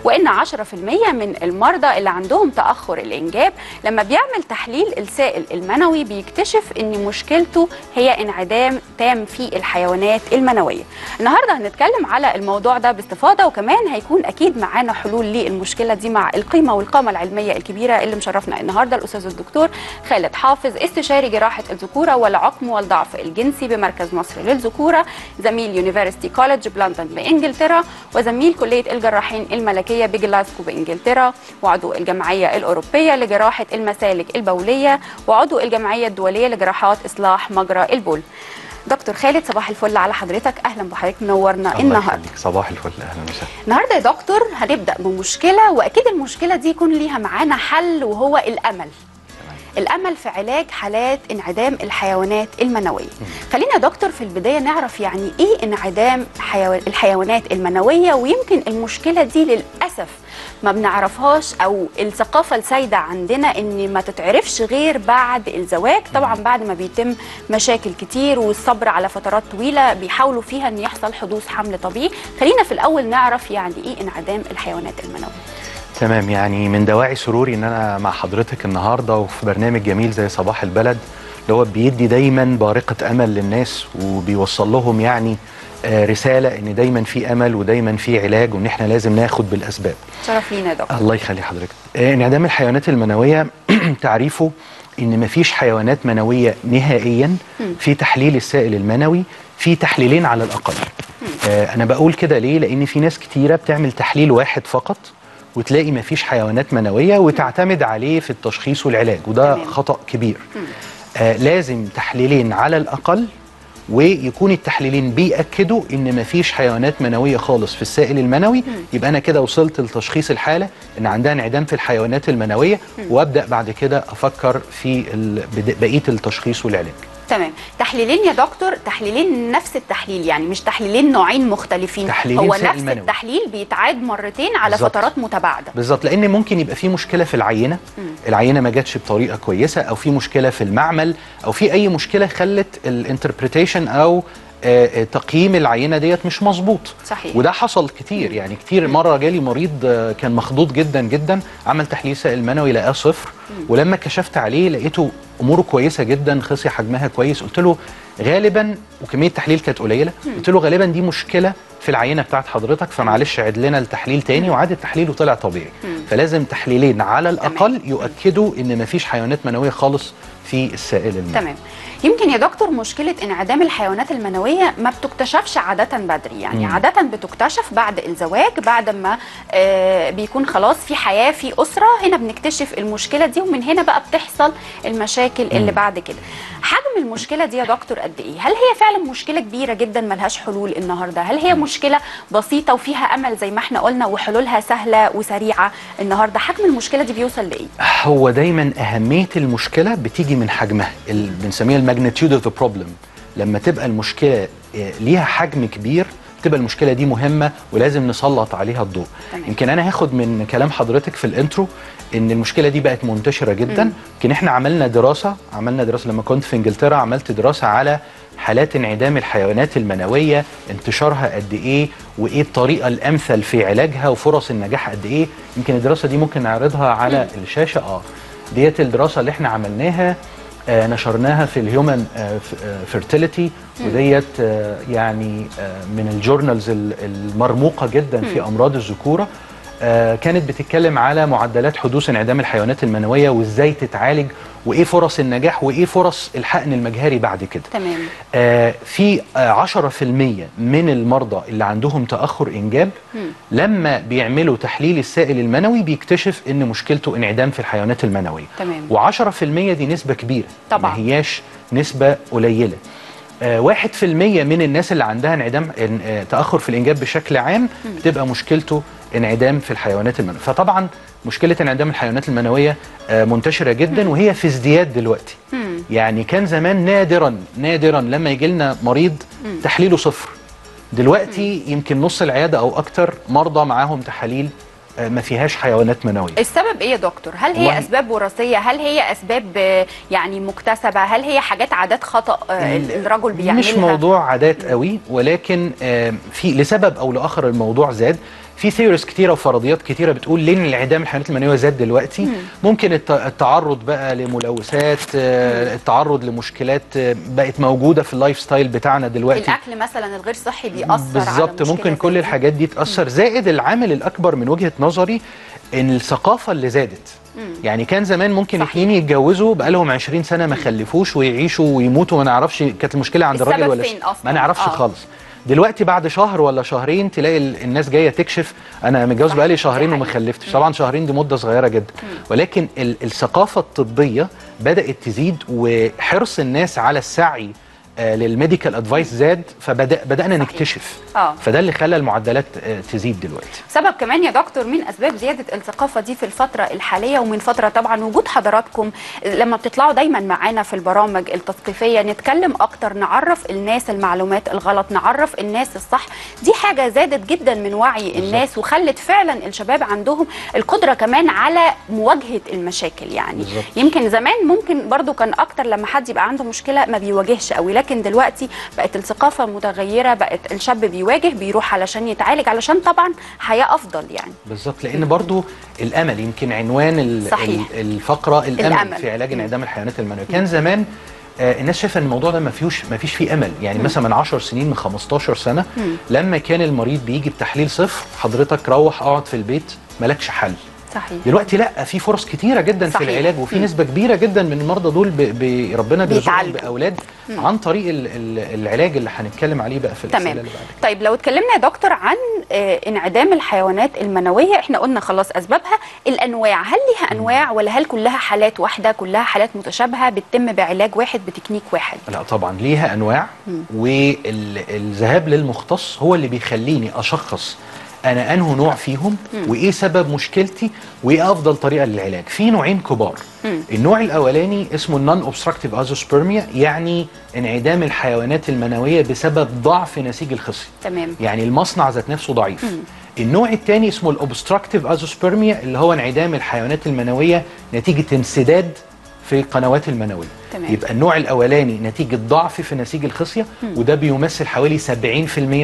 وإن 10% من المرضى اللي عندهم تأخر الإنجاب لما بيعمل تحليل السائل المنوي بيكتشف إن مشكلته هي انعدام تام في الحيوانات المنوية. النهارده هنتكلم على الموضوع ده باستفاضة وكمان هيكون أكيد معانا حلول للمشكلة دي مع القيمة والقامة العلمية الكبيرة اللي مشرفنا النهارده الأستاذ الدكتور خالد حافظ استشاري جراحة الذكورة والعقم والضعف الجنسي بمركز مصر للذكورة زميل University College بلندن بإنجلترا وزميل كلية الجراحين الملكية بجلاسكو بإنجلترا وعضو الجمعية الأوروبية لجراحة المسالك البولية وعضو الجمعية الدولية لجراحات إصلاح مجرى البول. دكتور خالد صباح الفل على حضرتك. أهلا بحضرتك منورنا. الله النهارده. صباح الفل. أهلا وسهلا. النهارده يا دكتور هنبدأ بمشكلة وأكيد المشكلة دي يكون ليها معانا حل وهو الأمل. الأمل في علاج حالات انعدام الحيوانات المنوية. خلينا يا دكتور في البداية نعرف يعني إيه انعدام حيو... الحيوانات المنوية ويمكن المشكلة دي للأسف ما بنعرفهاش أو الثقافة السائده عندنا إن ما تتعرفش غير بعد الزواج. طبعا بعد ما بيتم مشاكل كتير والصبر على فترات طويلة بيحاولوا فيها إن يحصل حدوث حمل طبيعي. خلينا في الأول نعرف يعني إيه انعدام الحيوانات المنوية. تمام. يعني من دواعي سروري إن أنا مع حضرتك النهارده وفي برنامج جميل زي صباح البلد اللي هو بيدي دايما بارقة أمل للناس وبيوصل لهم يعني آه، رسالة إن دايما في أمل ودايما في علاج وإن إحنا لازم ناخد بالأسباب. شرف لينا يا دكتور. الله يخلي حضرتك. آه، انعدام الحيوانات المنوية تعريفه إن مفيش حيوانات منوية نهائيا في تحليل السائل المنوي في تحليلين على الأقل. آه، أنا بقول كده ليه؟ لأن في ناس كتيرة بتعمل تحليل واحد فقط وتلاقي مفيش حيوانات منوية وتعتمد عليه في التشخيص والعلاج وده تمام. خطأ كبير. آه لازم تحليلين على الأقل ويكون التحليلين بيأكدوا إن مفيش حيوانات منوية خالص في السائل المنوي. يبقى أنا كده وصلت لتشخيص الحالة إن عندها انعدام في الحيوانات المنوية وأبدأ بعد كده أفكر في بقية التشخيص والعلاج. تمام. تحليلين يا دكتور تحليلين نفس التحليل يعني مش تحليلين نوعين مختلفين. تحليلين هو نفس منوي. التحليل بيتعاد مرتين على بالظبط. فترات متباعدة. بالظبط لأن ممكن يبقى في مشكلة في العينة. العينة ما جاتش بطريقة كويسة أو في مشكلة في المعمل أو في أي مشكلة خلت الانتربريتيشن أو تقييم العينة ديت مش مظبوط. صحيح. وده حصل كتير. يعني كتير. مرة جالي مريض آه، كان مخضوض جدا جدا عمل تحليل سائل منوي لقاه صفر. ولما كشفت عليه لقيته أموره كويسة جدا خصيه حجمها كويس. قلت له غالبا وكمية التحليل كانت قليلة. قلت له غالبا دي مشكلة في العينة بتاعت حضرتك فمعلش عد لنا التحليل تاني. وعاد التحليل وطلع طبيعي. فلازم تحليلين على الأقل يؤكدوا إن مفيش حيوانات منوية خالص في السائل المنوي. تمام. يمكن يا دكتور مشكلة انعدام الحيوانات المنوية ما بتكتشفش عادة بدري يعني مم. عادة بتكتشف بعد الزواج بعد ما آه بيكون خلاص في حياة في أسرة هنا بنكتشف المشكلة دي ومن هنا بقى بتحصل المشاكل اللي مم. بعد كده حجم المشكلة دي يا دكتور قد إيه؟ هل هي فعلا مشكلة كبيرة جدا ملهاش حلول النهاردة؟ هل هي مشكلة بسيطة وفيها أمل زي ما إحنا قلنا وحلولها سهلة وسريعة النهاردة حجم المشكلة دي بيوصل لإيه؟ هو دايما أهمية المشكلة بتيجي من حجمها ال- بنسميها ال magnitude of the problem لما تبقى المشكلة آه، ليها حجم كبير تبقى المشكلة دي مهمة ولازم نسلط عليها الضوء. تمام. يمكن أنا هاخد من كلام حضرتك في ال intro إن المشكلة دي بقت منتشرة جدا. يمكن إحنا عملنا دراسة عملنا دراسة لما كنت في إنجلترا عملت دراسة على حالات انعدام الحيوانات المنوية انتشارها قد إيه وإيه الطريقة الأمثل في علاجها وفرص النجاح قد إيه. يمكن الدراسة دي ممكن نعرضها على الشاشة. آه. ديت الدراسة اللي إحنا عملناها. نشرناها في ال Human Fertility وديت آه يعني آه من ال journals ال- المرموقة جدا في أمراض الذكورة. آه كانت بتتكلم على معدلات حدوث انعدام الحيوانات المنوية وازاي تتعالج وإيه فرص النجاح وإيه فرص الحقن المجهري بعد كده. تمام. آه في آه 10% من المرضى اللي عندهم تأخر إنجاب لما بيعملوا تحليل السائل المنوي بيكتشف إن مشكلته انعدام في الحيوانات المنوية. تمام. و10% دي نسبة كبيرة. طبعاً. ما هياش نسبة قليلة. آه، واحد في المية من الناس اللي عندها انعدام آه، تأخر في الإنجاب بشكل عام بتبقى مشكلته انعدام في الحيوانات المنوية فطبعا مشكلة انعدام الحيوانات المنوية آه، منتشرة جدا وهي في ازدياد دلوقتي. يعني كان زمان نادرا نادرا لما يجي لنا مريض تحليله صفر. دلوقتي يمكن نص العيادة أو أكتر مرضى معاهم تحاليل آه، ما فيهاش حيوانات منوية. السبب إيه يا دكتور؟ هل هي أسباب وراثية؟ هل هي أسباب آه، يعني مكتسبة؟ هل هي حاجات عادات خطأ الرجل بيعملها؟ مش موضوع عادات قوي ولكن في لسبب أو لآخر الموضوع زاد. في theories كتيرة وفرضيات كتيرة بتقول ليه انعدام الحيوانات المنوية زاد دلوقتي؟ ممكن الت- التعرض بقى لملوثات آه، التعرض لمشكلات آه، بقت موجودة في ال lifestyle بتاعنا دلوقتي. الأكل مثلا الغير صحي بيأثر بالظبط ممكن كل. الحاجات دي تأثر. زائد العامل الأكبر من وجهة نظري إن الثقافة اللي زادت. يعني كان زمان ممكن صحيح. اتنين يتجوزوا بقالهم 20 سنة ما خلفوش ويعيشوا ويموتوا ما نعرفش كانت المشكلة عند الراجل ولا؟ ما نعرفش آه. خالص. دلوقتي بعد شهر ولا شهرين تلاقي ال- الناس جاية تكشف. أنا متجوز بقالي شهرين وما. خلفتش. طبعا شهرين دي مدة صغيرة جدا. ولكن ال- الثقافة الطبية بدأت تزيد وحرص الناس على السعي لل medical advice زاد فبدانا نكتشف. آه. فده اللي خلى المعدلات آه، تزيد دلوقتي. سبب كمان يا دكتور من أسباب زيادة الثقافة دي في الفترة الحالية ومن فترة طبعا وجود حضراتكم لما بتطلعوا دايما معانا في البرامج التثقيفية نتكلم أكتر نعرف الناس المعلومات الغلط نعرف الناس الصح. دي حاجة زادت جدا من وعي الناس وخلت فعلا الشباب عندهم القدرة كمان على مواجهة المشاكل يعني. بالظبط. يمكن زمان ممكن برضو كان أكتر لما حد يبقى عنده مشكلة ما بيواجهش قوي لكن دلوقتي بقت الثقافة متغيرة بقت الشاب بيواجه بيروح علشان يتعالج علشان طبعا حياة أفضل يعني. بالظبط لأن برضو الأمل يمكن عنوان صحيح. ال- الفقرة الأمل, الأمل. في علاج انعدام الحيوانات المنوية. كان زمان آه، الناس شايفة إن الموضوع ده ما فيهوش ما فيش فيه أمل. يعني مثلا من 10 سنين من 15 سنة لما كان المريض بيجي بتحليل صفر حضرتك روح اقعد في البيت مالكش حل. صحيح. دلوقتي لا في فرص كتيرة جدا صحيح. في العلاج وفي نسبة كبيرة جدا من المرضى دول ب... ب... ربنا بيرزقهم. بأولاد عن طريق ال... ال... العلاج اللي هنتكلم عليه بقى في الأسئلة تمام. اللي بعد طيب لو اتكلمنا يا دكتور عن آه، انعدام الحيوانات المنوية إحنا قلنا خلاص أسبابها الأنواع. هل ليها أنواع ولا هل كلها حالات واحدة كلها حالات متشابهة بتتم بعلاج واحد بتكنيك واحد؟ لا طبعا ليها أنواع والذهاب للمختص هو اللي بيخليني أشخص أنا أنهي نوع فيهم؟ وإيه سبب مشكلتي؟ وإيه أفضل طريقة للعلاج؟ في نوعين كبار. النوع الأولاني اسمه ال non-obstructive azoospermia يعني انعدام الحيوانات المنوية بسبب ضعف نسيج الخصيه تمام. يعني المصنع ذات نفسه ضعيف. النوع الثاني اسمه الاوبستراكتيف ازوسبرميا اللي هو انعدام الحيوانات المنوية نتيجة انسداد في القنوات المنوية. تمام. يبقى النوع الأولاني نتيجة ضعف في نسيج الخصية وده بيمثل حوالي 70%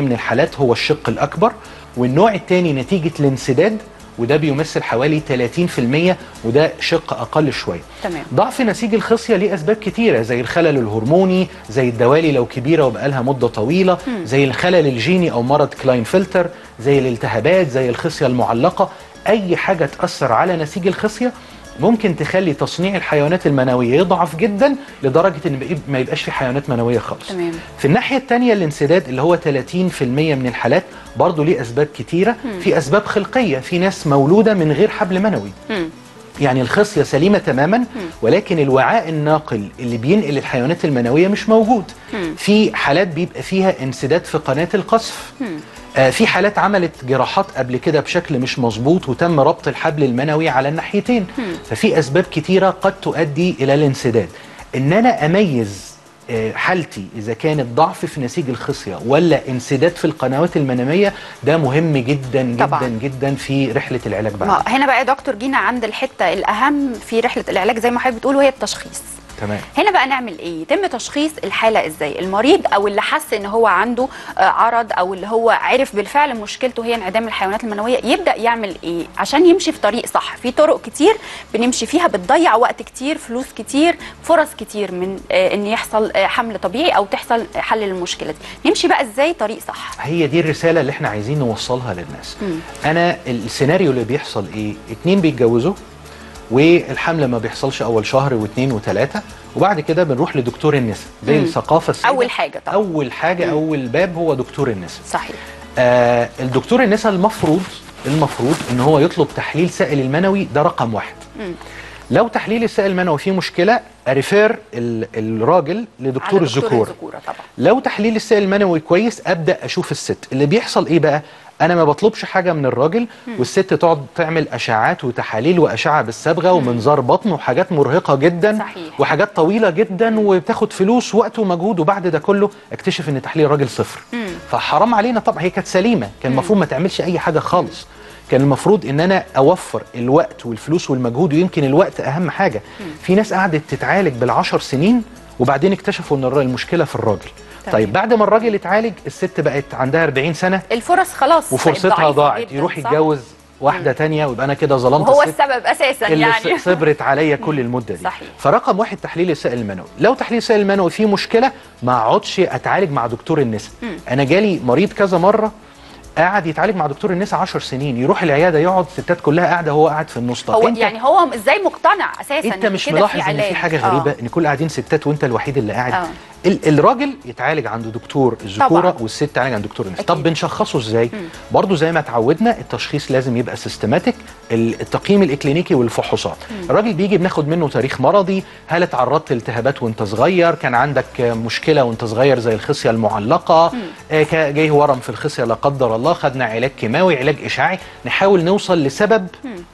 من الحالات هو الشق الأكبر. والنوع الثاني نتيجة الانسداد وده بيمثل حوالي 30% وده شق أقل شوية. تمام. ضعف نسيج الخصية ليه أسباب كتيرة زي الخلل الهرموني زي الدوالي لو كبيرة وبقالها مدة طويلة زي الخلل الجيني أو مرض كلاينفلتر زي الالتهابات زي الخصية المعلقة. أي حاجة تأثر على نسيج الخصية ممكن تخلي تصنيع الحيوانات المنوية يضعف جدا لدرجة إن ما يبقاش في حيوانات منوية خالص. تمام. في الناحية الثانية الانسداد اللي هو 30% من الحالات برضه ليه أسباب كتيرة. في أسباب خلقية. في ناس مولودة من غير حبل منوي. مم. يعني الخصية سليمة تماما ولكن الوعاء الناقل اللي بينقل الحيوانات المنوية مش موجود. في حالات بيبقى فيها انسداد في قناة القصف في حالات عملت جراحات قبل كده بشكل مش مظبوط وتم ربط الحبل المنوي على الناحيتين. ففي أسباب كتيرة قد تؤدي إلى الانسداد. إن أنا أميز آه، حالتي إذا كانت ضعف في نسيج الخصية ولا انسداد في القنوات المنامية ده مهم جدا جدا طبعاً. جدا في رحلة العلاج ما هنا بقى يا دكتور جينا عند الحتة الأهم في رحلة العلاج زي ما حضرتك بتقول وهي التشخيص. تمام. هنا بقى نعمل إيه؟ يتم تشخيص الحالة إزاي؟ المريض أو اللي حس إن هو عنده آه، عرض أو اللي هو عرف بالفعل مشكلته هي انعدام الحيوانات المنوية يبدأ يعمل إيه؟ عشان يمشي في طريق صح. في طرق كتير بنمشي فيها بتضيع وقت كتير فلوس كتير فرص كتير من آه، إن يحصل آه، حمل طبيعي أو تحصل حل للمشكلة دي. نمشي بقى إزاي طريق صح؟ هي دي الرسالة اللي إحنا عايزين نوصلها للناس. أنا السيناريو اللي بيحصل إيه؟ اتنين بيتجوزوا والحمل ما بيحصلش أول شهر واثنين وثلاثه وبعد كده بنروح لدكتور النساء زي الثقافة. أول حاجة طبعا. أول حاجة أول باب هو دكتور النساء صحيح. آه الدكتور النساء المفروض المفروض إن هو يطلب تحليل سائل المنوي ده رقم واحد. لو تحليل السائل المنوي فيه مشكلة اريفير ال- الراجل لدكتور الذكور. لو تحليل السائل المنوي كويس أبدأ أشوف الست. اللي بيحصل إيه بقى؟ أنا ما بطلبش حاجة من الراجل والست تقعد تعمل اشعاعات وتحاليل واشعه بالصبغه ومنظار بطن وحاجات مرهقة جدا صحيح. وحاجات طويلة جدا وبتاخد فلوس وقت ومجهود وبعد ده كله اكتشف إن تحليل الراجل صفر. فحرام علينا طبعا. هي كانت سليمة. كان المفروض ما تعملش أي حاجة خالص. كان المفروض إن أنا أوفر الوقت والفلوس والمجهود ويمكن الوقت أهم حاجة. في ناس قعدت تتعالج بالعشر سنين وبعدين اكتشفوا إن المشكلة في الراجل. طيب بعد ما الراجل اتعالج الست بقت عندها 40 سنة. الفرص خلاص وفرصتها ضاعت. يروح؟ يتجوز واحدة تانية ويبقى أنا كده ظلمت الست السبب أساسا اللي يعني. صبرت عليا كل المدة دي. صحيح. فرقم واحد تحليل السائل المنوي. لو تحليل السائل المنوي فيه مشكلة ما اقعدش أتعالج مع دكتور النساء. أنا جالي مريض كذا مرة قاعد يتعالج مع دكتور النساء 10 سنين. يروح العيادة يقعد ستات كلها قاعدة وهو قاعد في النص. هو أنت يعني هو إزاي مقتنع أساسا أنت مش ملاحظ إن؟ في حاجة آه. غريبة؟ إن كل قاعدين ستات وأنت الوحيد اللي قاعد؟ آه. ال- الراجل يتعالج عند دكتور الذكوره. والست تعالج عند دكتور النساء. طب بنشخصه إزاي؟ برضو زي ما اتعودنا التشخيص لازم يبقى systematic التقييم الإكلينيكي والفحوصات. الراجل بيجي بناخد منه تاريخ مرضي هل اتعرضت لالتهابات وانت صغير؟ كان عندك مشكلة وانت صغير زي الخصية المعلقة. آه، جاي ورم في الخصية لا قدر الله خدنا علاج كيماوي علاج إشعاعي. نحاول نوصل لسبب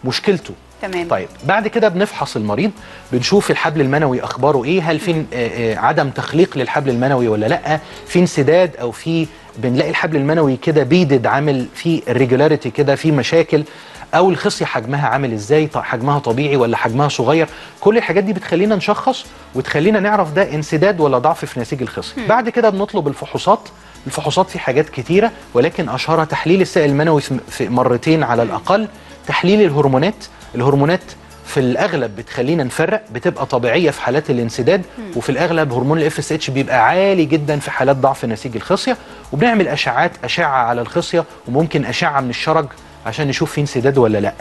مشكلته. تمام. طيب بعد كده بنفحص المريض بنشوف الحبل المنوي أخباره إيه هل في آه، آه، عدم تخليق للحبل المنوي ولا لأ في انسداد أو في بنلاقي الحبل المنوي كده بيدد عامل في irregularity كده في مشاكل أو الخصية حجمها عامل إزاي حجمها طبيعي ولا حجمها صغير كل الحاجات دي بتخلينا نشخص وتخلينا نعرف ده انسداد ولا ضعف في نسيج الخصية. بعد كده بنطلب الفحوصات الفحوصات في حاجات كتيرة ولكن أشهرها تحليل السائل المنوي في مرتين على الأقل تحليل الهرمونات الهرمونات في الأغلب بتخلينا نفرق بتبقى طبيعية في حالات الانسداد وفي الأغلب هرمون ال FSH بيبقى عالي جدا في حالات ضعف نسيج الخصية وبنعمل أشعات أشعة على الخصية وممكن أشعة من الشرج عشان نشوف في انسداد ولا لأ.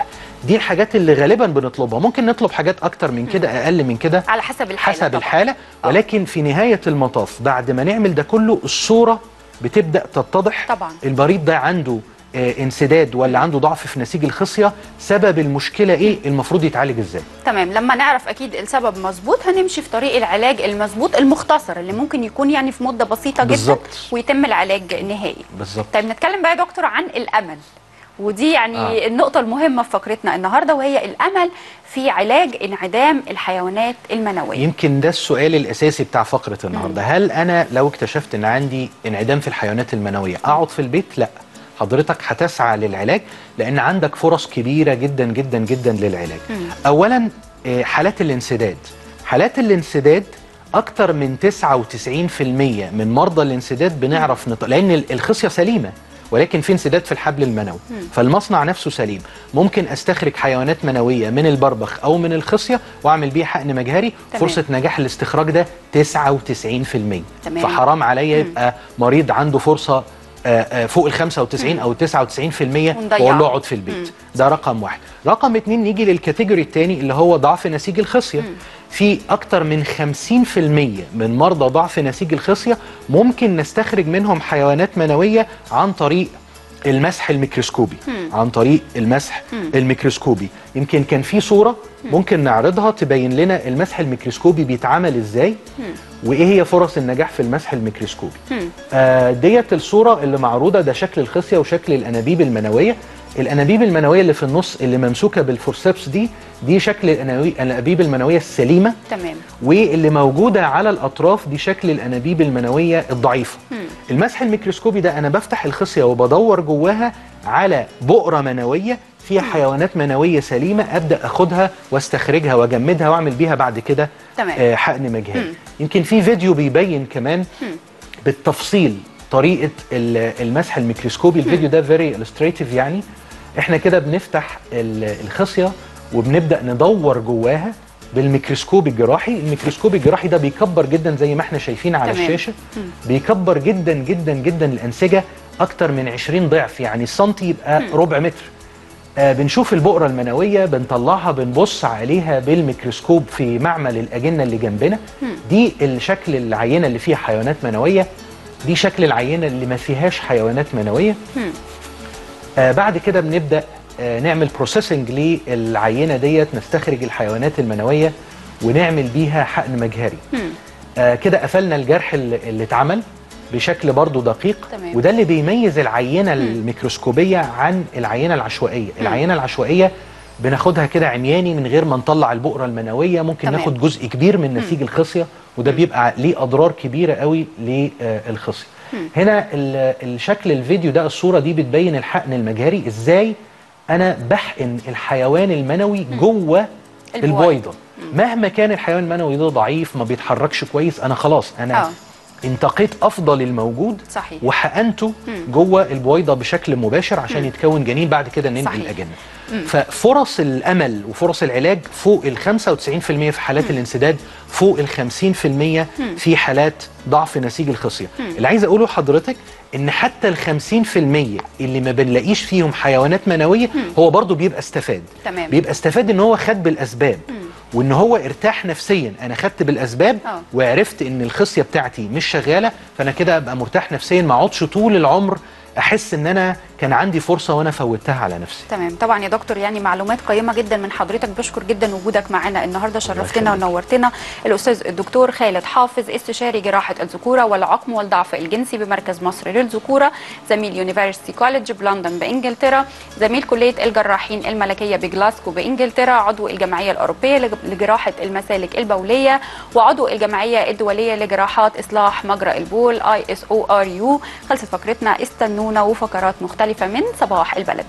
دي الحاجات اللي غالبا بنطلبها. ممكن نطلب حاجات أكتر من كده أقل من كده على حسب الحالة حسب طبعاً. الحالة. ولكن في نهاية المطاف بعد ما نعمل ده كله الصورة بتبدأ تتضح. طبعاً. المريض ده عنده آه، انسداد ولا عنده ضعف في نسيج الخصية سبب المشكلة إيه؟ المفروض يتعالج إزاي؟ تمام. لما نعرف أكيد السبب مظبوط هنمشي في طريق العلاج المظبوط المختصر اللي ممكن يكون يعني في مدة بسيطة جدا بالظبط. ويتم العلاج النهائي بالظبط. طيب نتكلم بقى يا دكتور عن الأمل. ودي يعني آه. آه. النقطة المهمة في فقرتنا النهاردة وهي الأمل في علاج انعدام الحيوانات المنوية. يمكن ده السؤال الأساسي بتاع فقرة النهارده. هل أنا لو اكتشفت إن عندي انعدام في الحيوانات المنوية أقعد في البيت؟ لأ. حضرتك هتسعى للعلاج لأن عندك فرص كبيرة جدا جدا جدا للعلاج. اولا آه، حالات الانسداد. حالات الانسداد أكتر من 99% من مرضى الانسداد بنعرف نط... لأن ال- الخصية سليمة ولكن في انسداد في الحبل المنوي. فالمصنع نفسه سليم. ممكن أستخرج حيوانات منوية من البربخ أو من الخصية وأعمل بيه حقن مجهري. تمام. فرصة نجاح الاستخراج ده 99% تمام. فحرام عليا يبقى مريض عنده فرصة فوق ال 95 أو 99% ونضيعه. واقول له اقعد في البيت. ده رقم واحد. رقم اتنين نيجي لل category الثاني اللي هو ضعف نسيج الخصية. في أكتر من 50% من مرضى ضعف نسيج الخصية ممكن نستخرج منهم حيوانات منوية عن طريق المسح الميكروسكوبي عن طريق المسح الميكروسكوبي. يمكن كان في صورة ممكن نعرضها تبين لنا المسح الميكروسكوبي بيتعمل إزاي وإيه هي فرص النجاح في المسح الميكروسكوبي. آه ديت الصورة اللي معروضة ده شكل الخصية وشكل الأنابيب المنوية. الأنابيب المنوية اللي في النص اللي ممسوكة بال forceps دي دي شكل الأنابيب المنوية السليمة. تمام. واللي موجودة على الأطراف دي شكل الأنابيب المنوية الضعيفة. المسح الميكروسكوبي ده أنا بفتح الخصية وبدور جواها على بؤرة منوية فيها حيوانات منوية سليمة أبدأ أخدها واستخرجها وأجمدها وأعمل بيها بعد كده تمام. آه، حقن مجهري يمكن في فيديو بيبين كمان بالتفصيل طريقة ال- المسح الميكروسكوبي. الفيديو ده very illustrative يعني. إحنا كده بنفتح ال- الخصيه وبنبدأ ندور جواها بالميكروسكوب الجراحي. الميكروسكوب الجراحي ده بيكبر جدا زي ما إحنا شايفين على تمام. الشاشة. بيكبر جدا جدا جدا الأنسجة أكتر من 20 ضعف يعني السنتي يبقى ربع متر. آه بنشوف البؤرة المنوية بنطلعها بنبص عليها بالميكروسكوب في معمل الأجنة اللي جنبنا. دي الشكل العينة اللي فيها حيوانات منوية. دي شكل العينة اللي ما فيهاش حيوانات منوية. بعد كده بنبدأ آه نعمل processing للعينة ديت نستخرج الحيوانات المنوية ونعمل بيها حقن مجهري. آه كده قفلنا الجرح اللي اتعمل بشكل برضو دقيق. تمام. وده اللي بيميز العينة الميكروسكوبية عن العينة العشوائية. العينة العشوائية بناخدها كده عمياني من غير ما نطلع البؤرة المنوية ممكن تمام. ناخد جزء كبير من نسيج الخصية وده بيبقى ليه أضرار كبيرة قوي للخصية. هنا ال- الشكل الفيديو ده الصورة دي بتبين الحقن المجهري إزاي أنا بحقن الحيوان المنوي جوه. البويضة. مهما كان الحيوان المنوي ده ضعيف ما بيتحركش كويس أنا خلاص أنا آه. انتقيت أفضل الموجود صحيح. وحقنته جوه البويضة بشكل مباشر عشان يتكون جنين بعد كده ننقل. الاجنه ففرص الأمل وفرص العلاج فوق ال 95% في حالات الانسداد فوق ال 50% في حالات ضعف نسيج الخصية. اللي عايز أقوله لحضرتك إن حتى ال 50% اللي ما بنلاقيش فيهم حيوانات منوية هو برضه بيبقى استفاد. تمام. بيبقى استفاد إن هو خد بالأسباب. وإن هو ارتاح نفسيا أنا خدت بالأسباب آه. وعرفت إن الخصية بتاعتي مش شغالة فأنا كده أبقى مرتاح نفسيا ما أقعدش طول العمر أحس إن أنا كان عندي فرصة وأنا فوتها على نفسي. تمام. طبعا يا دكتور يعني معلومات قيمة جدا من حضرتك. بشكر جدا وجودك معنا النهارده. شرفتنا. ونورتنا. الأستاذ الدكتور خالد حافظ استشاري جراحة الذكورة والعقم والضعف الجنسي بمركز مصر للذكورة. زميل University College بلندن بإنجلترا. زميل كلية الجراحين الملكية بجلاسكو بإنجلترا. عضو الجمعية الأوروبية لج- لجراحة المسالك البولية. وعضو الجمعية الدولية لجراحات إصلاح مجرى البول اي اس أو ار يو خلصت فقرتنا استنونا وفقرات مختلفة. مختلفة من صباح البلد